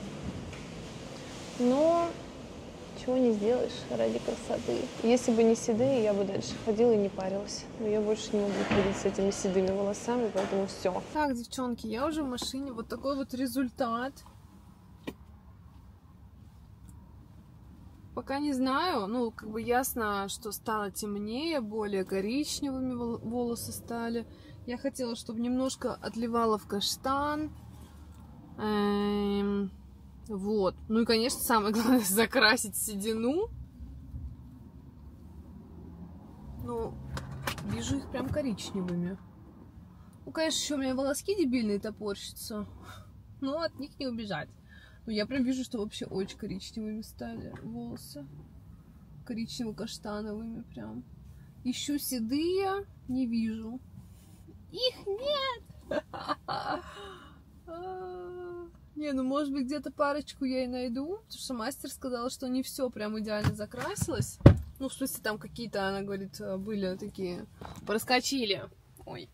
Но чего не сделаешь ради красоты. Если бы не седые, я бы дальше ходила и не парилась. Но я больше не могу ходить с этими седыми волосами, поэтому все. Так, девчонки, я уже в машине. Вот такой вот результат. Пока не знаю, ну, как бы ясно, что стало темнее, более коричневыми волосы стали. Я хотела, чтобы немножко отливало в каштан. Эм вот. Ну и, конечно, самое главное закрасить седину. Ну, вижу их прям коричневыми. Ну, конечно, еще у меня волоски дебильные топорщатся. Но от них не убежать. Но я прям вижу, что вообще очень коричневыми стали волосы. Коричнево-каштановыми прям. Ищу седые, не вижу. Их нет! Не, ну может быть где-то парочку я и найду, потому что мастер сказала, что не все прям идеально закрасилось. Ну, в смысле, там какие-то, она говорит, были такие, проскочили. Ой.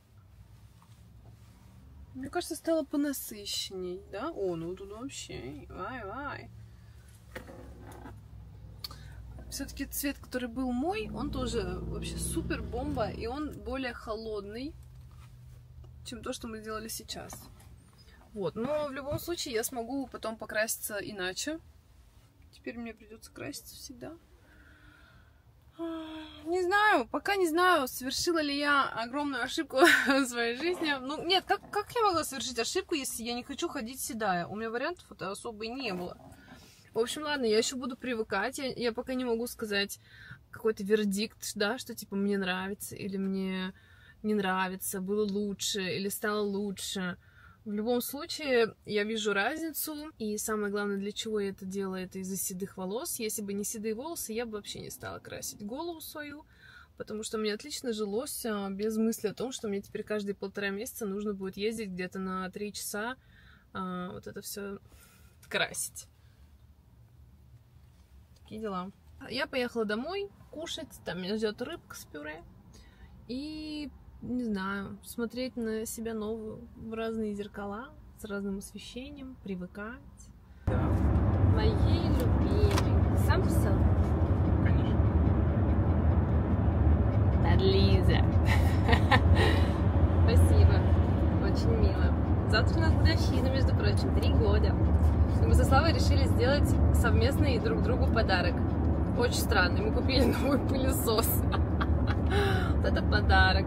Мне кажется, стало понасыщенней, да? О, ну тут вообще, вай-вай. Все-таки цвет, который был мой, он тоже вообще супер бомба, и он более холодный, чем то, что мы делали сейчас. Вот, но в любом случае я смогу потом покраситься иначе. Теперь мне придется краситься всегда. Не знаю, пока не знаю, совершила ли я огромную ошибку в своей жизни. Ну, нет, как, как я могла совершить ошибку, если я не хочу ходить седая? У меня вариантов это особо и не было. В общем, ладно, я еще буду привыкать. Я, я пока не могу сказать какой-то вердикт, да, что типа мне нравится или мне не нравится, было лучше или стало лучше. В любом случае, я вижу разницу, и самое главное, для чего я это делаю, это из-за седых волос. Если бы не седые волосы, я бы вообще не стала красить голову свою, потому что мне отлично жилось а, без мысли о том, что мне теперь каждые полтора месяца нужно будет ездить где-то на три часа а, вот это все красить. Такие дела. Я поехала домой кушать, там меня ждет рыбка с пюре. И не знаю, смотреть на себя новую в разные зеркала с разным освещением, привыкать. Да. Моей любимой. Сам писал? Конечно. Подлиза. Спасибо. Очень мило. Завтра у нас годовщина, между прочим, три года. И мы со Славой решили сделать совместный друг другу подарок. Очень странный. Мы купили новый пылесос. Вот это подарок.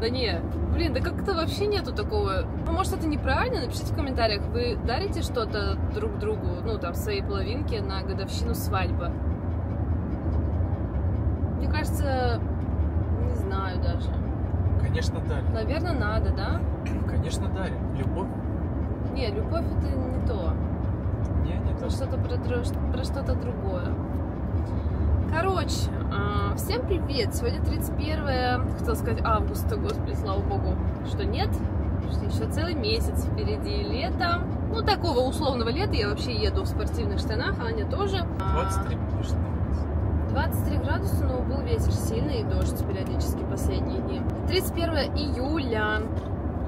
Да не, блин, да как-то вообще нету такого. Ну, может, это неправильно? Напишите в комментариях, вы дарите что-то друг другу, ну, там, своей половинке на годовщину свадьбы? Мне кажется, не знаю даже. Конечно, дарят. Наверное, надо, да? Конечно, дарят. Любовь? Не, любовь это не то. Не, не то. что-то про, про что-то другое. Короче, а, всем привет! Сегодня 31, хотела сказать августа, господи, слава богу, что нет, что еще целый месяц впереди лето. Ну, такого условного лета, я вообще еду в спортивных штанах, Аня тоже. А, 23 пишет. 23 градуса, но был ветер сильный и дождь периодически последние дни. 31 июля.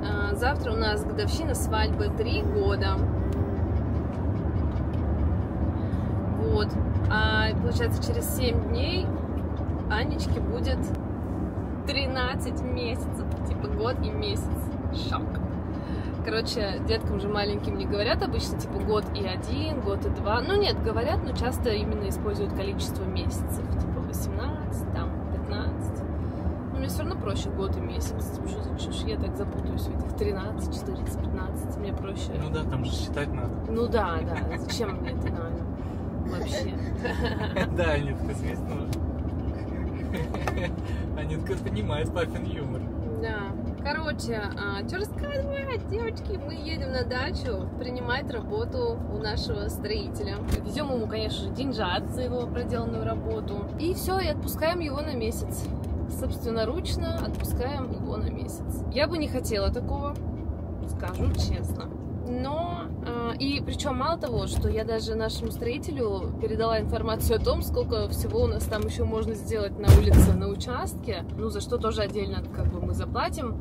А, Завтра у нас годовщина свадьбы 3 года. Вот. А получается, через 7 дней Анечке будет 13 месяцев. Типа год и месяц. Шок. Короче, деткам же маленьким не говорят обычно, типа год и один, год и два. Ну нет, говорят, но часто именно используют количество месяцев. Типа 18, там, 15. Но мне все равно проще год и месяц. Что за чушь? Я так запутаюсь в этих 13, 14, 15. Мне проще. Ну да, там же считать надо. Ну да, да. Зачем мне это надо? Вообще. Да, Анитка, смешно. Анитка понимает папин юмор. Да. Короче, что рассказывать, девочки? Мы едем на дачу принимать работу у нашего строителя. Везем ему, конечно же, деньжат за его проделанную работу. И все, и отпускаем его на месяц. Собственноручно отпускаем его на месяц. Я бы не хотела такого, скажу честно. И причем мало того, что я даже нашему строителю передала информацию о том, сколько всего у нас там еще можно сделать на улице, на участке, ну, за что тоже отдельно как бы мы заплатим.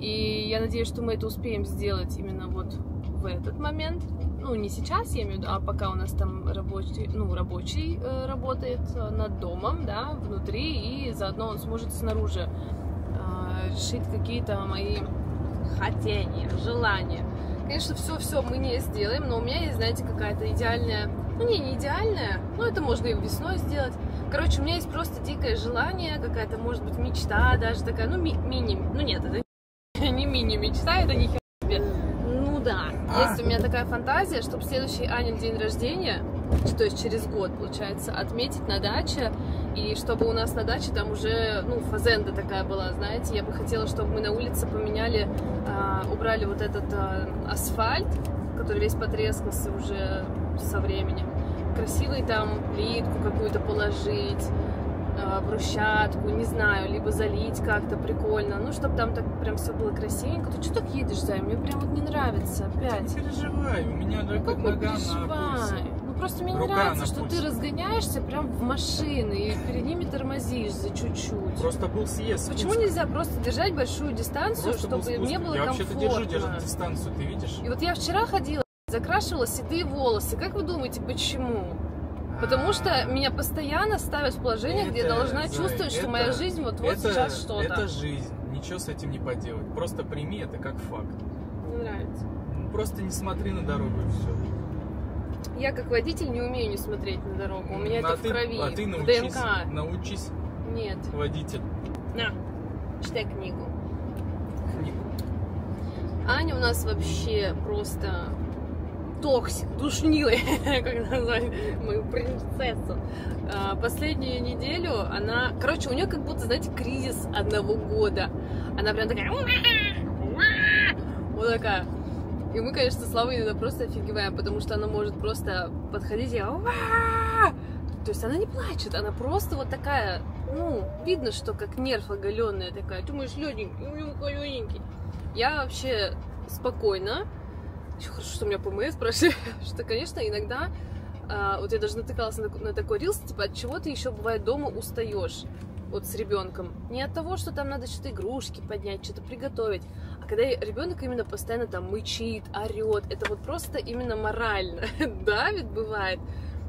И я надеюсь, что мы это успеем сделать именно вот в этот момент. Ну, не сейчас, я имею в виду, а пока у нас там рабочий, ну, рабочий э, работает над домом, да, внутри, и заодно он сможет снаружи э, решить какие-то мои хотения, желания. Конечно, все-все мы не сделаем, но у меня есть, знаете, какая-то идеальная, ну не, не идеальная, но это можно и весной сделать. Короче, у меня есть просто дикое желание, какая-то, может быть, мечта даже такая, ну ми- мини, ну нет, это не мини-мечта, это не хер себе. Ну да, есть у меня такая фантазия, чтобы следующий Анин день рождения, то есть через год, получается, отметить на даче, и чтобы у нас на даче там уже, ну, фазенда такая была, знаете, я бы хотела, чтобы мы на улице поменяли, а, убрали вот этот а, асфальт, который весь потрескался уже со временем, красивый там плитку какую-то положить, а, брусчатку, не знаю, либо залить как-то прикольно, ну, чтобы там так прям все было красивенько. Ты что так едешь, Зай? Мне прям вот не нравится опять. Не переживай, у меня Ну, как нога на переживай. Просто мне не Рука нравится, что пульсе. ты разгоняешься прям в машины и перед ними тормозишь за чуть-чуть. Просто был съезд. Почему спуска. нельзя просто держать большую дистанцию, Просто был чтобы мне спуск. было Я вообще-то держу, комфортно? держу дистанцию, ты видишь? И вот я вчера ходила, закрашивала седые волосы. Как вы думаете, почему? Потому что меня постоянно ставят в положение, где я Это, должна Зай, чувствовать, что это- моя жизнь вот-вот это- сейчас что-то. Это жизнь, ничего с этим не поделать. Просто прими это как факт. Не нравится. Просто не смотри на дорогу и все. Я как водитель не умею не смотреть на дорогу. У меня а это ты, в крови, А ты научись, ДНК. научись, Нет. водитель. На, читай книгу. Книгу. Аня у нас вообще просто токсик, душнилый, как назвать мою принцессу. А, Последнюю неделю она... Короче, у нее как будто, знаете, кризис одного года. Она прям такая... Вот такая. И мы, конечно, с Славой иногда просто офигеваем, потому что она может просто подходить и... То есть она не плачет, она просто вот такая, ну, видно, что как нерв оголенный такая. Думаешь, легенький, легенький. Я вообще спокойно. Еще хорошо, что у меня ПМС прошли. что, конечно, иногда а, вот я даже натыкалась на, на такой рилс, типа, от чего ты еще бывает дома устаешь вот с ребенком. Не от того, что там надо что-то игрушки поднять, что-то приготовить, когда ребенок именно постоянно там мычит, орет, это вот просто именно морально давит бывает.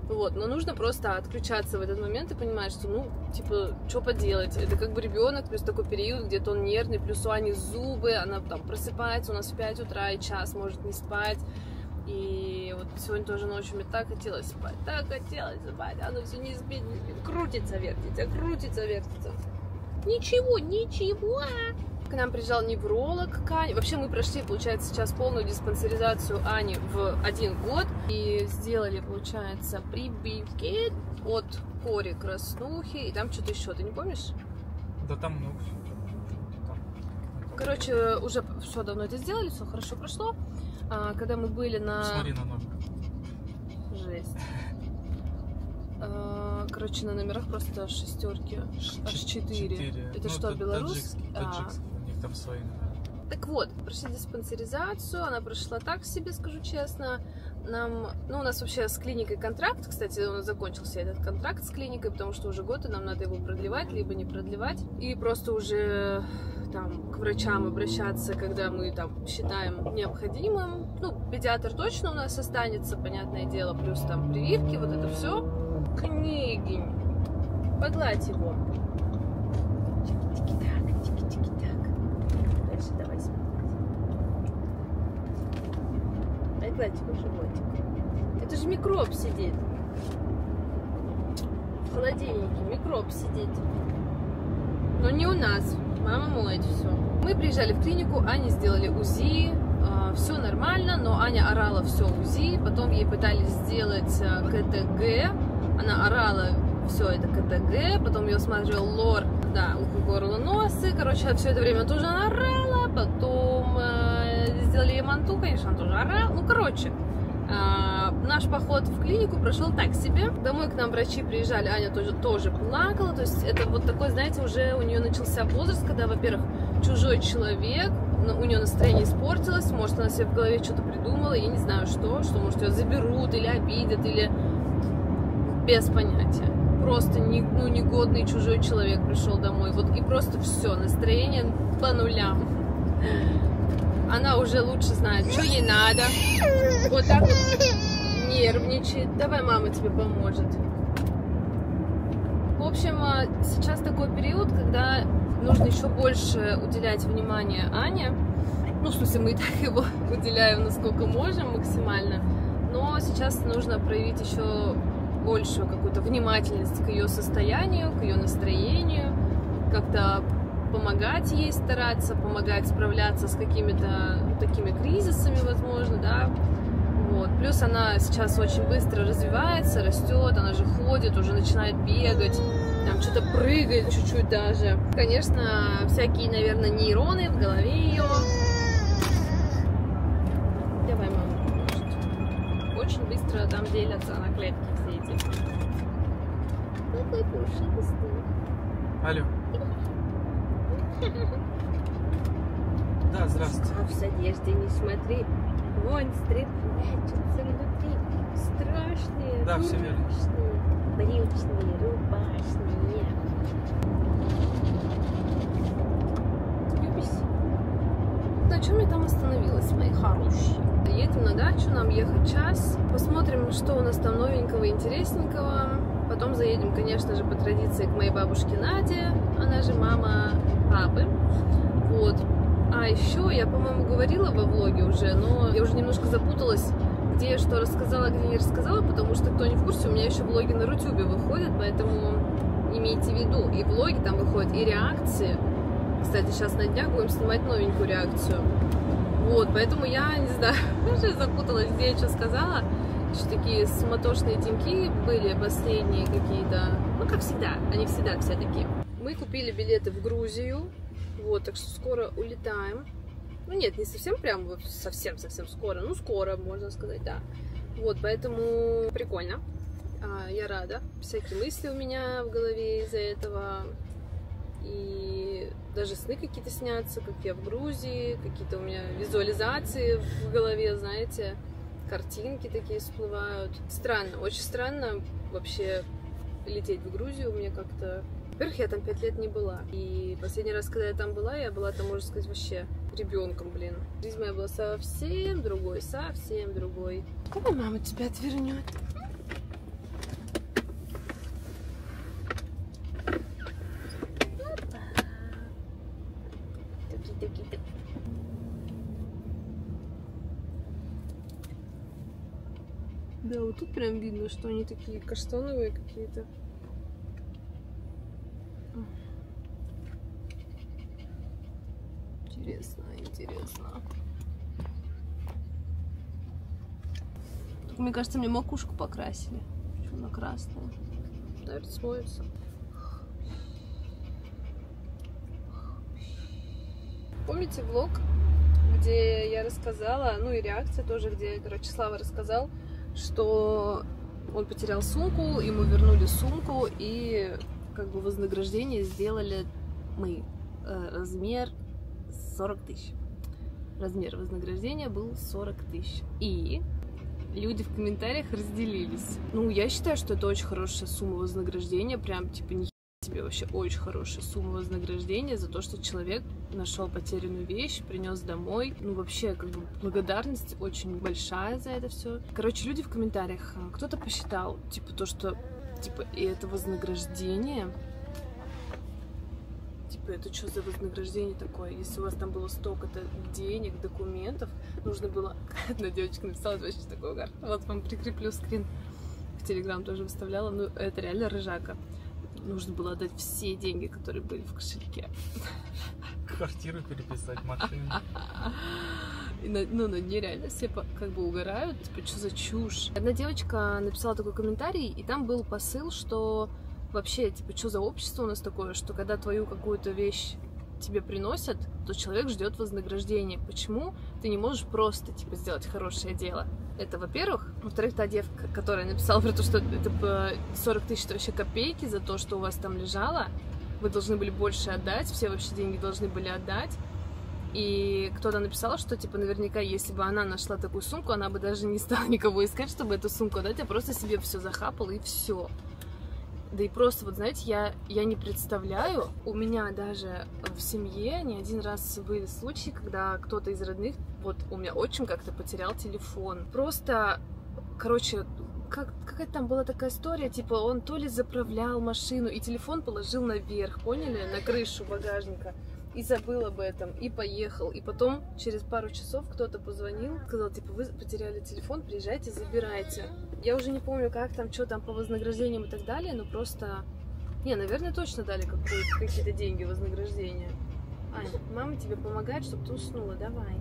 Вот, но нужно просто отключаться в этот момент и понимать, что, ну, типа, что поделать? Это как бы ребенок, плюс такой период, где-то он нервный, плюс у Ани зубы, она там просыпается у нас в 5 утра и час может не спать. И вот сегодня тоже ночью мне так хотелось спать, так хотелось спать, а оно все не спит, не спит, крутится, вертится, крутится, вертится. Ничего, ничего. К нам приезжал невролог к Ане. Вообще мы прошли, получается, сейчас полную диспансеризацию Ани в один год. И сделали, получается, прививки от кори краснухи. И там что-то еще, ты не помнишь? Да там много всего. Короче, уже все давно это сделали, все хорошо прошло. А, когда мы были на... Смотри на номер. Жесть. А, Короче, на номерах просто шестерки. Аж четыре. Это Ну, что, белорус? Таджикский, А. таджикский. Там свои номера. Так вот, прошли диспансеризацию, она прошла так себе, скажу честно. нам, ну, у нас вообще с клиникой контракт, кстати, у нас закончился этот контракт с клиникой, потому что уже год, и нам надо его продлевать, либо не продлевать, и просто уже там к врачам обращаться, когда мы там считаем необходимым. Ну, педиатр точно у нас останется, понятное дело, плюс там прививки, вот это все. Книги. Погладь его тики-тики-так. Дальше давай смотреть. Погладь его животик. Это же микроб сидит. В холодильнике микроб сидит. Но не у нас. Мама моет все. Мы приезжали в клинику, Ане сделали УЗИ, все нормально, но Аня орала все УЗИ, потом ей пытались сделать э, КТГ, она орала все это КТГ, потом ее осматривал лор, да, ухо, горло, носы, короче, все это время тоже она орала, потом сделали ей манту, конечно, она тоже орала, ну, короче, а, наш поход в клинику прошел так себе. Домой к нам врачи приезжали, Аня тоже, тоже плакала. То есть это вот такой, знаете, уже у нее начался возраст, когда, во-первых, чужой человек, у нее настроение испортилось, может, она себе в голове что-то придумала, я не знаю что, что, может, ее заберут или обидят, или без понятия. Просто не, ну, негодный чужой человек пришел домой. Вот и просто все, настроение по нулям она уже лучше знает, что ей надо. Вот так вот нервничает. Давай мама тебе поможет. В общем, а, сейчас такой период, когда нужно еще больше уделять внимание Ане. Ну, в смысле, мы и так его уделяем, насколько можем, максимально. Но сейчас нужно проявить еще большую какую-то внимательность к ее состоянию, к ее настроению, как-то помогать ей стараться, помогать справляться с какими-то такими кризисами, возможно, да. Вот. Плюс она сейчас очень быстро развивается, растет, она же ходит, уже начинает бегать, там что-то прыгает чуть-чуть даже. Конечно, всякие, наверное, нейроны в голове ее. Давай, мама, Очень быстро там делятся на клетки все эти. Какой пушистый. Алло. Да, здравствуйте. А в одежде не смотри. Монстры прячутся внутри. Страшные, да, все верно. брючные, рубашные. Любись. На чем я там остановилась, мои хорошие? Едем на дачу, нам ехать час. Посмотрим, что у нас там новенького, интересненького. Потом заедем, конечно же, по традиции к моей бабушке Наде. Она же мама папы. Вот. А еще я, по-моему, говорила во влоге уже, но я уже немножко запуталась, где я что рассказала, где не рассказала, потому что, кто не в курсе, у меня еще влоги на Рутюбе выходят, поэтому имейте в виду, и влоги там выходят, и реакции. Кстати, сейчас на днях будем снимать новенькую реакцию. Вот, поэтому я, не знаю, уже запуталась, где я что сказала. Еще такие суматошные деньки были последние какие-то. Ну, как всегда, они всегда все такие. Мы купили билеты в Грузию, вот, так что скоро улетаем. Ну нет, не совсем прям, совсем-совсем скоро, ну скоро, можно сказать, да. Вот, поэтому прикольно, а, я рада. Всякие мысли у меня в голове из-за этого. И даже сны какие-то снятся, как я в Грузии, какие-то у меня визуализации в голове, знаете, картинки такие всплывают. Странно, очень странно вообще лететь в Грузию, мне как-то во-первых, я там пять лет не была. И последний раз, когда я там была, я была там, можно сказать, вообще ребенком, блин. Жизнь моя была совсем другой, совсем другой. Когда мама тебя отвернет? Да, вот тут прям видно, что они такие каштановые какие-то. Интересно, интересно. Мне кажется, мне макушку покрасили. Почему она красная? Наверное, смоется. Помните влог, где я рассказала, ну и реакция тоже, где, короче, рассказал, что он потерял сумку, ему вернули сумку и как бы вознаграждение сделали мы. Э, размер 40 тысяч. Размер вознаграждения был 40 тысяч. И люди в комментариях разделились. Ну, я считаю, что это очень хорошая сумма вознаграждения, прям, типа, не тебе вообще очень хорошая сумма вознаграждения за то, что человек нашел потерянную вещь, принес домой. Ну, вообще, как бы, благодарность очень большая за это все. Короче, люди в комментариях, а, кто-то посчитал, типа, то, что, типа, и это вознаграждение типа, это что за вознаграждение такое? Если у вас там было столько-то денег, документов, нужно было... Одна девочка написала, вообще такой угар. Вот вам прикреплю скрин. В Телеграм тоже выставляла. Ну, это реально рыжака. Нужно было отдать все деньги, которые были в кошельке. Квартиру переписать, машину. И на- ну, над ней реально все как бы угорают, типа, что за чушь. Одна девочка написала такой комментарий, и там был посыл, что вообще, типа, что за общество у нас такое, что когда твою какую-то вещь тебе приносят, то человек ждет вознаграждения. Почему ты не можешь просто, типа, сделать хорошее дело? Это, во-первых. Во-вторых, та девка, которая написала про то, что это по 40 тысяч это вообще копейки за то, что у вас там лежало, вы должны были больше отдать, все вообще деньги должны были отдать. И кто-то написал, что, типа, наверняка, если бы она нашла такую сумку, она бы даже не стала никого искать, чтобы эту сумку отдать, а просто себе все захапала и все. Да и просто, вот знаете, я, я не представляю, у меня даже в семье не один раз были случаи, когда кто-то из родных, вот у меня отчим как-то потерял телефон. Просто, короче, как, какая-то там была такая история, типа он то ли заправлял машину и телефон положил наверх, поняли, на крышу багажника и забыл об этом, и поехал. И потом, через пару часов, кто-то позвонил, сказал, типа, вы потеряли телефон, приезжайте, забирайте. Я уже не помню, как там, что там по вознаграждениям и так далее, но просто... Не, наверное, точно дали какие-то деньги вознаграждения. Ань, мама тебе помогает, чтобы ты уснула, давай.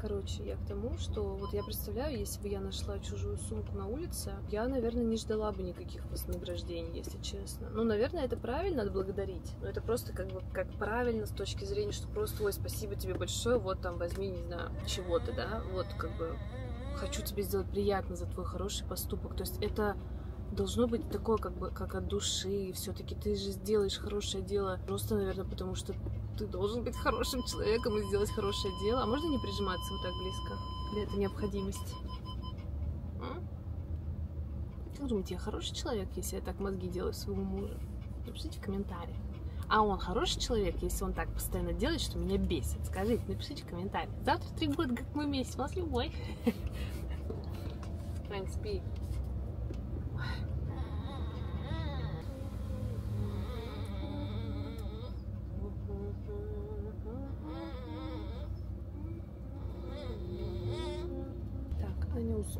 Короче, я к тому, что вот я представляю, если бы я нашла чужую сумку на улице, я, наверное, не ждала бы никаких вознаграждений, если честно. Ну, наверное, это правильно отблагодарить, но это просто как бы как правильно с точки зрения, что просто, ой, спасибо тебе большое, вот там возьми, не знаю, чего-то, да, вот как бы хочу тебе сделать приятно за твой хороший поступок. То есть это должно быть такое, как бы, как от души. Все-таки ты же сделаешь хорошее дело просто, наверное, потому что ты должен быть хорошим человеком и сделать хорошее дело. А можно не прижиматься вот так близко? Или это необходимость? М? Как думаете, я хороший человек, если я так мозги делаю своему мужу? Напишите в комментариях. А он хороший человек, если он так постоянно делает, что меня бесит? Скажите, напишите в комментариях. Завтра три года, как мы вместе, у вас любой. Фрэнк, спи.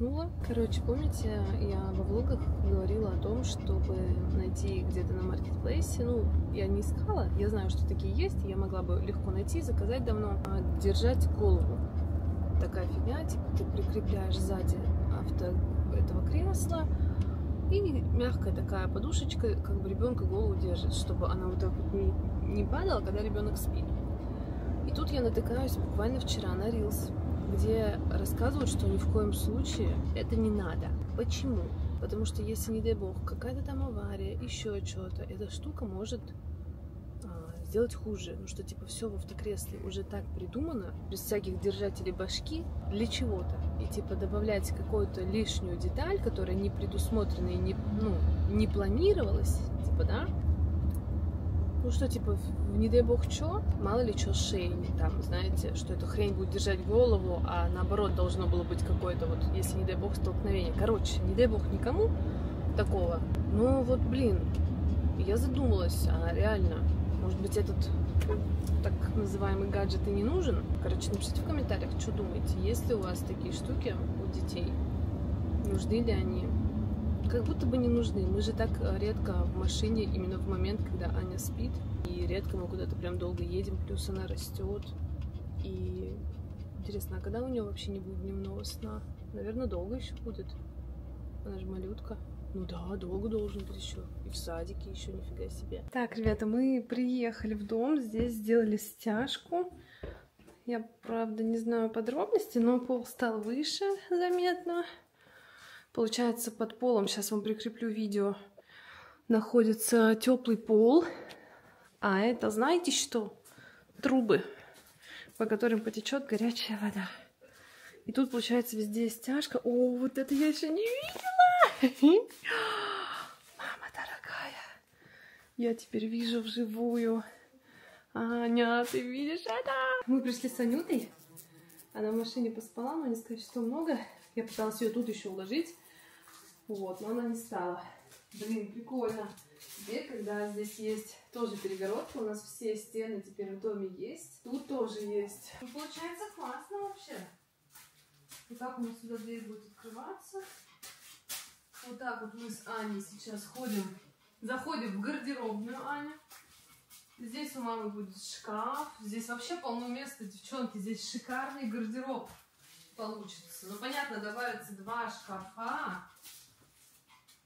Уснула. Короче, помните, я во влогах говорила о том, чтобы найти где-то на маркетплейсе, ну, я не искала, я знаю, что такие есть, я могла бы легко найти, заказать давно, а держать голову. Такая фигня, типа ты прикрепляешь сзади авто этого кресла, и мягкая такая подушечка, как бы ребенка голову держит, чтобы она вот так вот не, не падала, когда ребенок спит. И тут я натыкаюсь буквально вчера на Reels, где рассказывают, что ни в коем случае это не надо. Почему? Потому что если, не дай бог, какая-то там авария, еще что-то, эта штука может а, сделать хуже. Ну что, типа, все в автокресле уже так придумано, без всяких держателей башки, для чего-то. И, типа, добавлять какую-то лишнюю деталь, которая не предусмотрена и не, ну, не планировалась, типа, да, ну что, типа, не дай бог что, мало ли что шеей, там, знаете, что эта хрень будет держать голову, а наоборот должно было быть какое-то вот, если не дай бог, столкновение. Короче, не дай бог никому такого. Ну вот, блин, я задумалась, а реально, может быть, этот так называемый гаджет и не нужен? Короче, напишите в комментариях, что думаете, есть ли у вас такие штуки у детей, нужны ли они? Как будто бы не нужны. Мы же так э, редко в машине именно в момент, когда Аня спит. И редко мы куда-то прям долго едем, плюс она растет. И интересно, а когда у нее вообще не будет дневного сна? Наверное, долго еще будет. Она же малютка. Ну да, долго должен быть еще. И в садике еще нифига себе. Так, ребята, мы приехали в дом. Здесь сделали стяжку. Я, правда, не знаю подробности, но пол стал выше заметно. Получается, под полом, сейчас вам прикреплю видео, находится теплый пол. А это, знаете что? Трубы, по которым потечет горячая вода. И тут, получается, везде стяжка. О, вот это я еще не видела! Мама дорогая, я теперь вижу вживую. Аня, ты видишь это? Мы пришли с Анютой. Она в машине поспала, но не сказать, что много. Я пыталась ее тут еще уложить. Вот, но она не стала. Блин, прикольно. Теперь, когда здесь есть тоже перегородка, у нас все стены теперь в доме есть. Тут тоже есть. Ну, получается классно вообще. И как у нас сюда дверь будет открываться? Вот так вот мы с Аней сейчас ходим, заходим в гардеробную Аня. Здесь у мамы будет шкаф. Здесь вообще полно места, девчонки. Здесь шикарный гардероб получится. Ну, понятно, добавится два шкафа.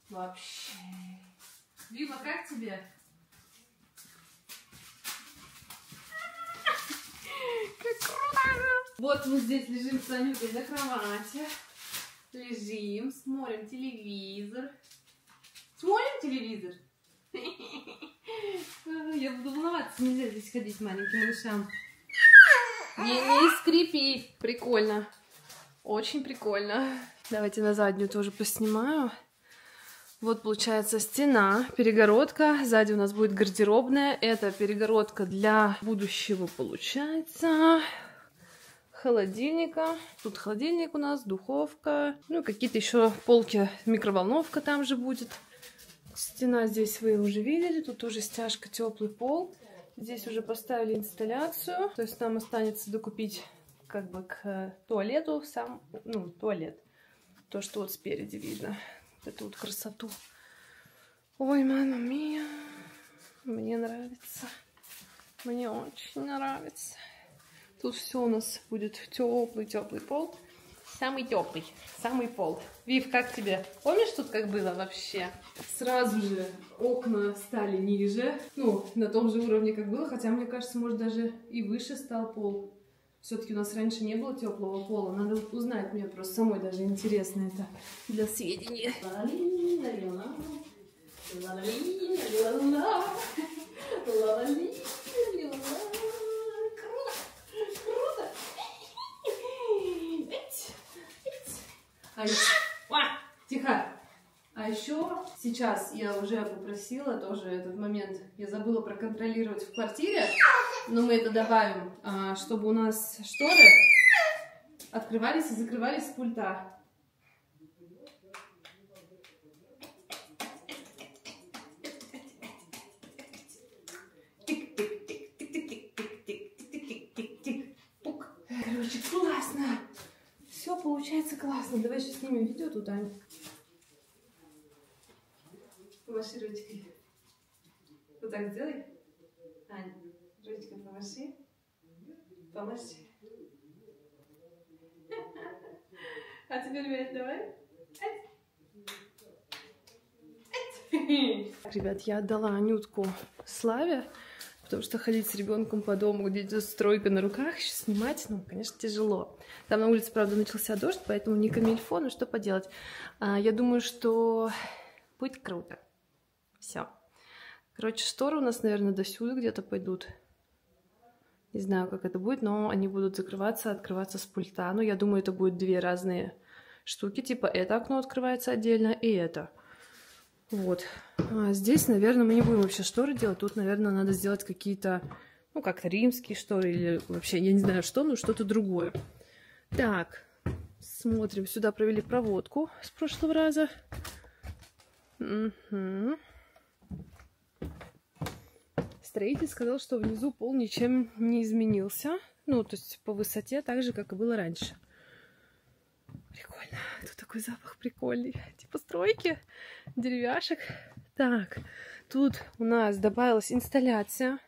Вообще. Вима, как тебе? Как круто! Вот мы здесь лежим с Анютой на кровати. Лежим, смотрим телевизор. Смотрим телевизор? Я буду волноваться, нельзя здесь ходить маленьким малышам. Не, не скрипи. Прикольно. Очень прикольно. Давайте на заднюю тоже поснимаю. Вот получается стена, перегородка. Сзади у нас будет гардеробная. Это перегородка для будущего получается холодильника. Тут холодильник у нас, духовка. Ну, какие-то еще полки, микроволновка там же будет. Стена здесь вы уже видели. Тут уже стяжка, теплый пол. Здесь уже поставили инсталляцию. То есть нам останется докупить как бы к туалету сам, ну, туалет. То, что вот спереди видно. Эту вот красоту. Ой, мама мия. Мне нравится. Мне очень нравится. Тут все у нас будет теплый-теплый пол. Самый теплый, самый пол. Вив, как тебе? Помнишь тут как было вообще? Сразу же окна стали ниже. Ну, на том же уровне, как было. Хотя, мне кажется, может даже и выше стал пол. Все-таки у нас раньше не было теплого пола. Надо узнать, мне просто самой даже интересно это для сведения. А, тихо! А еще сейчас я уже попросила тоже этот момент, я забыла проконтролировать в квартире, но мы это добавим, а, чтобы у нас шторы открывались и закрывались с пульта. Короче, классно! Все получается классно. Давай сейчас снимем видео тут, Ань. Помаши ручкой. Вот так сделай. Ань, ручкой помаши. Помаши. А теперь вверх давай. Ребят, я отдала Анютку Славе, потому что ходить с ребенком по дому, где идет стройка на руках, еще снимать, ну, конечно, тяжело. Там на улице, правда, начался дождь, поэтому не камильфо, ну что поделать. А, я думаю, что будет круто. Все. Короче, шторы у нас, наверное, до сюда где-то пойдут. Не знаю, как это будет, но они будут закрываться, открываться с пульта. Ну, я думаю, это будет две разные штуки. Типа это окно открывается отдельно и это. Вот. А здесь, наверное, мы не будем вообще шторы делать. Тут, наверное, надо сделать какие-то, ну, как-то римские шторы или вообще, я не знаю что, но что-то другое. Так, смотрим. Сюда провели проводку с прошлого раза. Угу. Строитель сказал, что внизу пол ничем не изменился. Ну, то есть по высоте так же, как и было раньше. Прикольно. Тут такой запах прикольный. Типа стройки, деревяшек. Так, тут у нас добавилась инсталляция.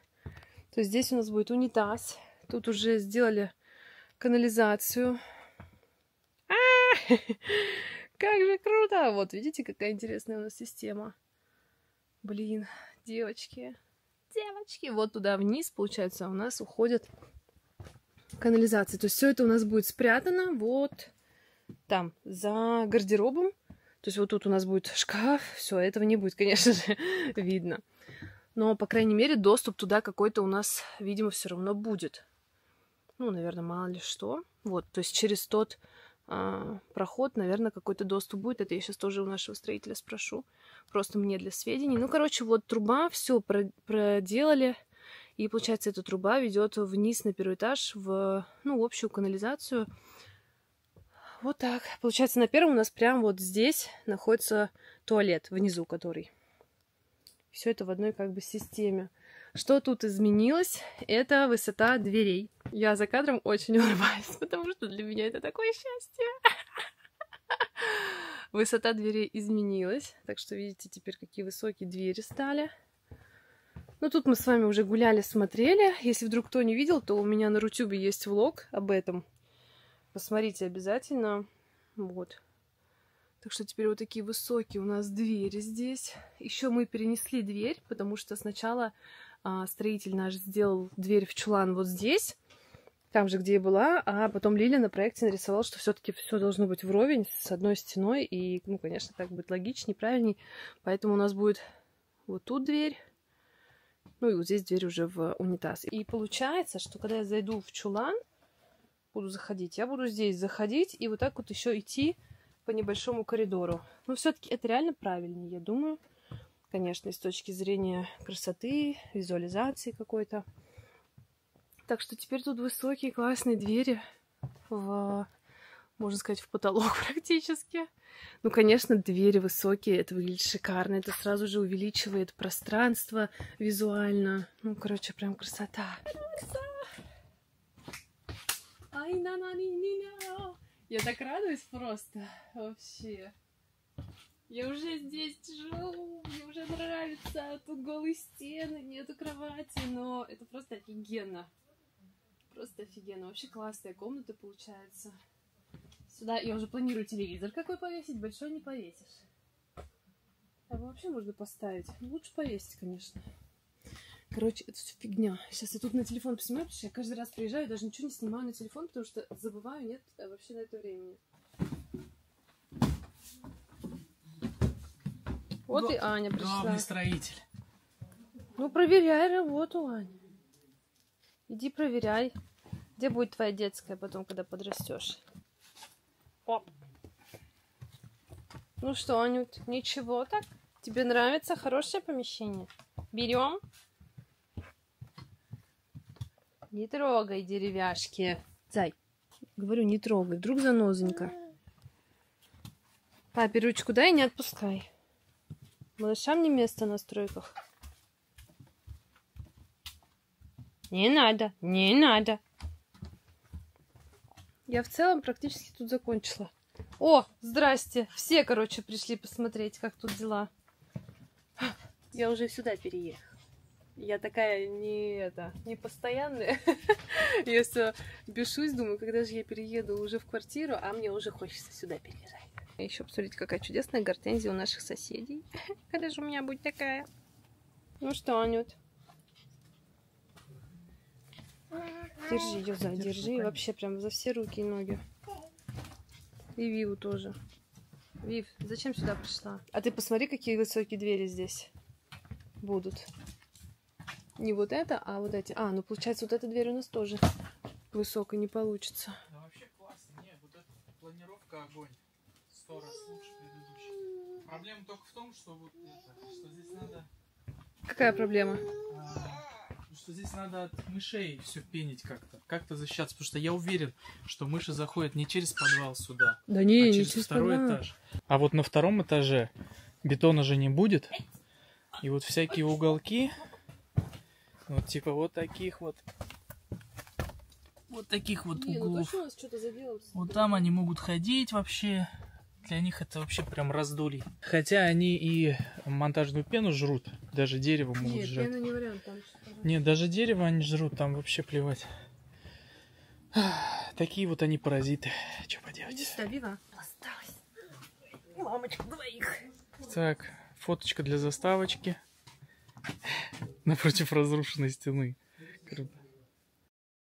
То есть здесь у нас будет унитаз. Тут уже сделали канализацию. А -а -а! Как же круто! Вот, видите, какая интересная у нас система. Блин, девочки, девочки. Вот туда вниз, получается, у нас уходит канализация. То есть все это у нас будет спрятано вот там, за гардеробом. То есть вот тут у нас будет шкаф. Все, этого не будет, конечно же, видно. Но, по крайней мере, доступ туда какой-то у нас, видимо, все равно будет. Ну, наверное, мало ли что. Вот, то есть через тот а, проход, наверное, какой-то доступ будет. Это я сейчас тоже у нашего строителя спрошу. Просто мне для сведений. Ну, короче, вот труба, все проделали. И получается, эта труба ведет вниз на первый этаж в, ну, общую канализацию. Вот так. Получается, на первом у нас прям вот здесь находится туалет, внизу который. Все это в одной как бы системе. Что тут изменилось? Это высота дверей. Я за кадром очень улыбаюсь, потому что для меня это такое счастье. Высота дверей изменилась. Так что видите теперь, какие высокие двери стали. Ну, тут мы с вами уже гуляли, смотрели. Если вдруг кто не видел, то у меня на Рутюбе есть влог об этом. Посмотрите обязательно. Вот. Так что теперь вот такие высокие у нас двери здесь. Еще мы перенесли дверь, потому что сначала строитель наш сделал дверь в чулан вот здесь, там же, где я была, а потом Лиля на проекте нарисовала, что все-таки все должно быть вровень с одной стеной, и, ну, конечно, так будет логичнее, правильней. Поэтому у нас будет вот тут дверь, ну и вот здесь дверь уже в унитаз. И получается, что когда я зайду в чулан, буду заходить, я буду здесь заходить и вот так вот еще идти по небольшому коридору. Но все-таки это реально правильнее, я думаю. Конечно, с точки зрения красоты, визуализации какой-то. Так что теперь тут высокие классные двери в, можно сказать, в потолок практически. Ну, конечно, двери высокие, это выглядит шикарно. Это сразу же увеличивает пространство визуально. Ну, короче, прям красота. Я так радуюсь просто. Вообще. Я уже здесь живу, мне уже нравится. Тут голые стены, нету кровати, но это просто офигенно. Просто офигенно. Вообще классная комната получается. Сюда я уже планирую телевизор какой повесить, большой не повесишь. А вообще можно поставить. Лучше повесить, конечно. Короче, это все фигня. Сейчас я тут на телефон поснимаю, потому что я каждый раз приезжаю, даже ничего не снимаю на телефон, потому что забываю, нет э, вообще на это времени. Вот Го- и Аня пришла. Главный строитель. Ну, проверяй работу, Аня. Иди проверяй. Где будет твоя детская потом, когда подрастешь? Оп. Ну что, Анют, ничего так? Тебе нравится хорошее помещение? Берем? Не трогай деревяшки. Зай, говорю, не трогай. Вдруг занозонька. Папе ручку дай и не отпускай. Малышам не место на стройках. Не надо, не надо. Я в целом практически тут закончила. О, здрасте. Все, короче, пришли посмотреть, как тут дела. Я уже сюда переехала. Я такая не это, не постоянная. Я все бешусь, думаю, когда же я перееду уже в квартиру, а мне уже хочется сюда переезжать. Еще посмотрите, какая чудесная гортензия у наших соседей. Когда же у меня будет такая? Ну что, Анют? Держи ее, за, держи. Вообще прям за все руки и ноги. И Виву тоже. Вив, зачем сюда пришла? А ты посмотри, какие высокие двери здесь будут. Не вот это, а вот эти. А, ну получается, вот эта дверь у нас тоже высокая не получится. Да вообще классно. Не, вот эта планировка огонь. Сто раз лучше предыдущей. Проблема только в том, что вот это, что здесь надо... Какая проблема? А, что здесь надо от мышей все пенить как-то, как-то защищаться, потому что я уверен, что мыши заходят не через подвал сюда, да не, а не через, через второй подвал. этаж. А вот на втором этаже бетона же не будет, и вот всякие уголки, вот типа вот таких вот, вот таких вот Не, ну углов. точно у нас что-то заделал. Вот там они могут ходить вообще. Для них это вообще прям раздолье. Хотя они и монтажную пену жрут. Даже дерево могут Нет, жрать. пена не вариант там. Нет, даже дерево они жрут, там вообще плевать. Такие вот они паразиты. Что поделать? Вива. Осталось. Мамочка, двоих. Так, фоточка для заставочки. Напротив разрушенной стены. Круто.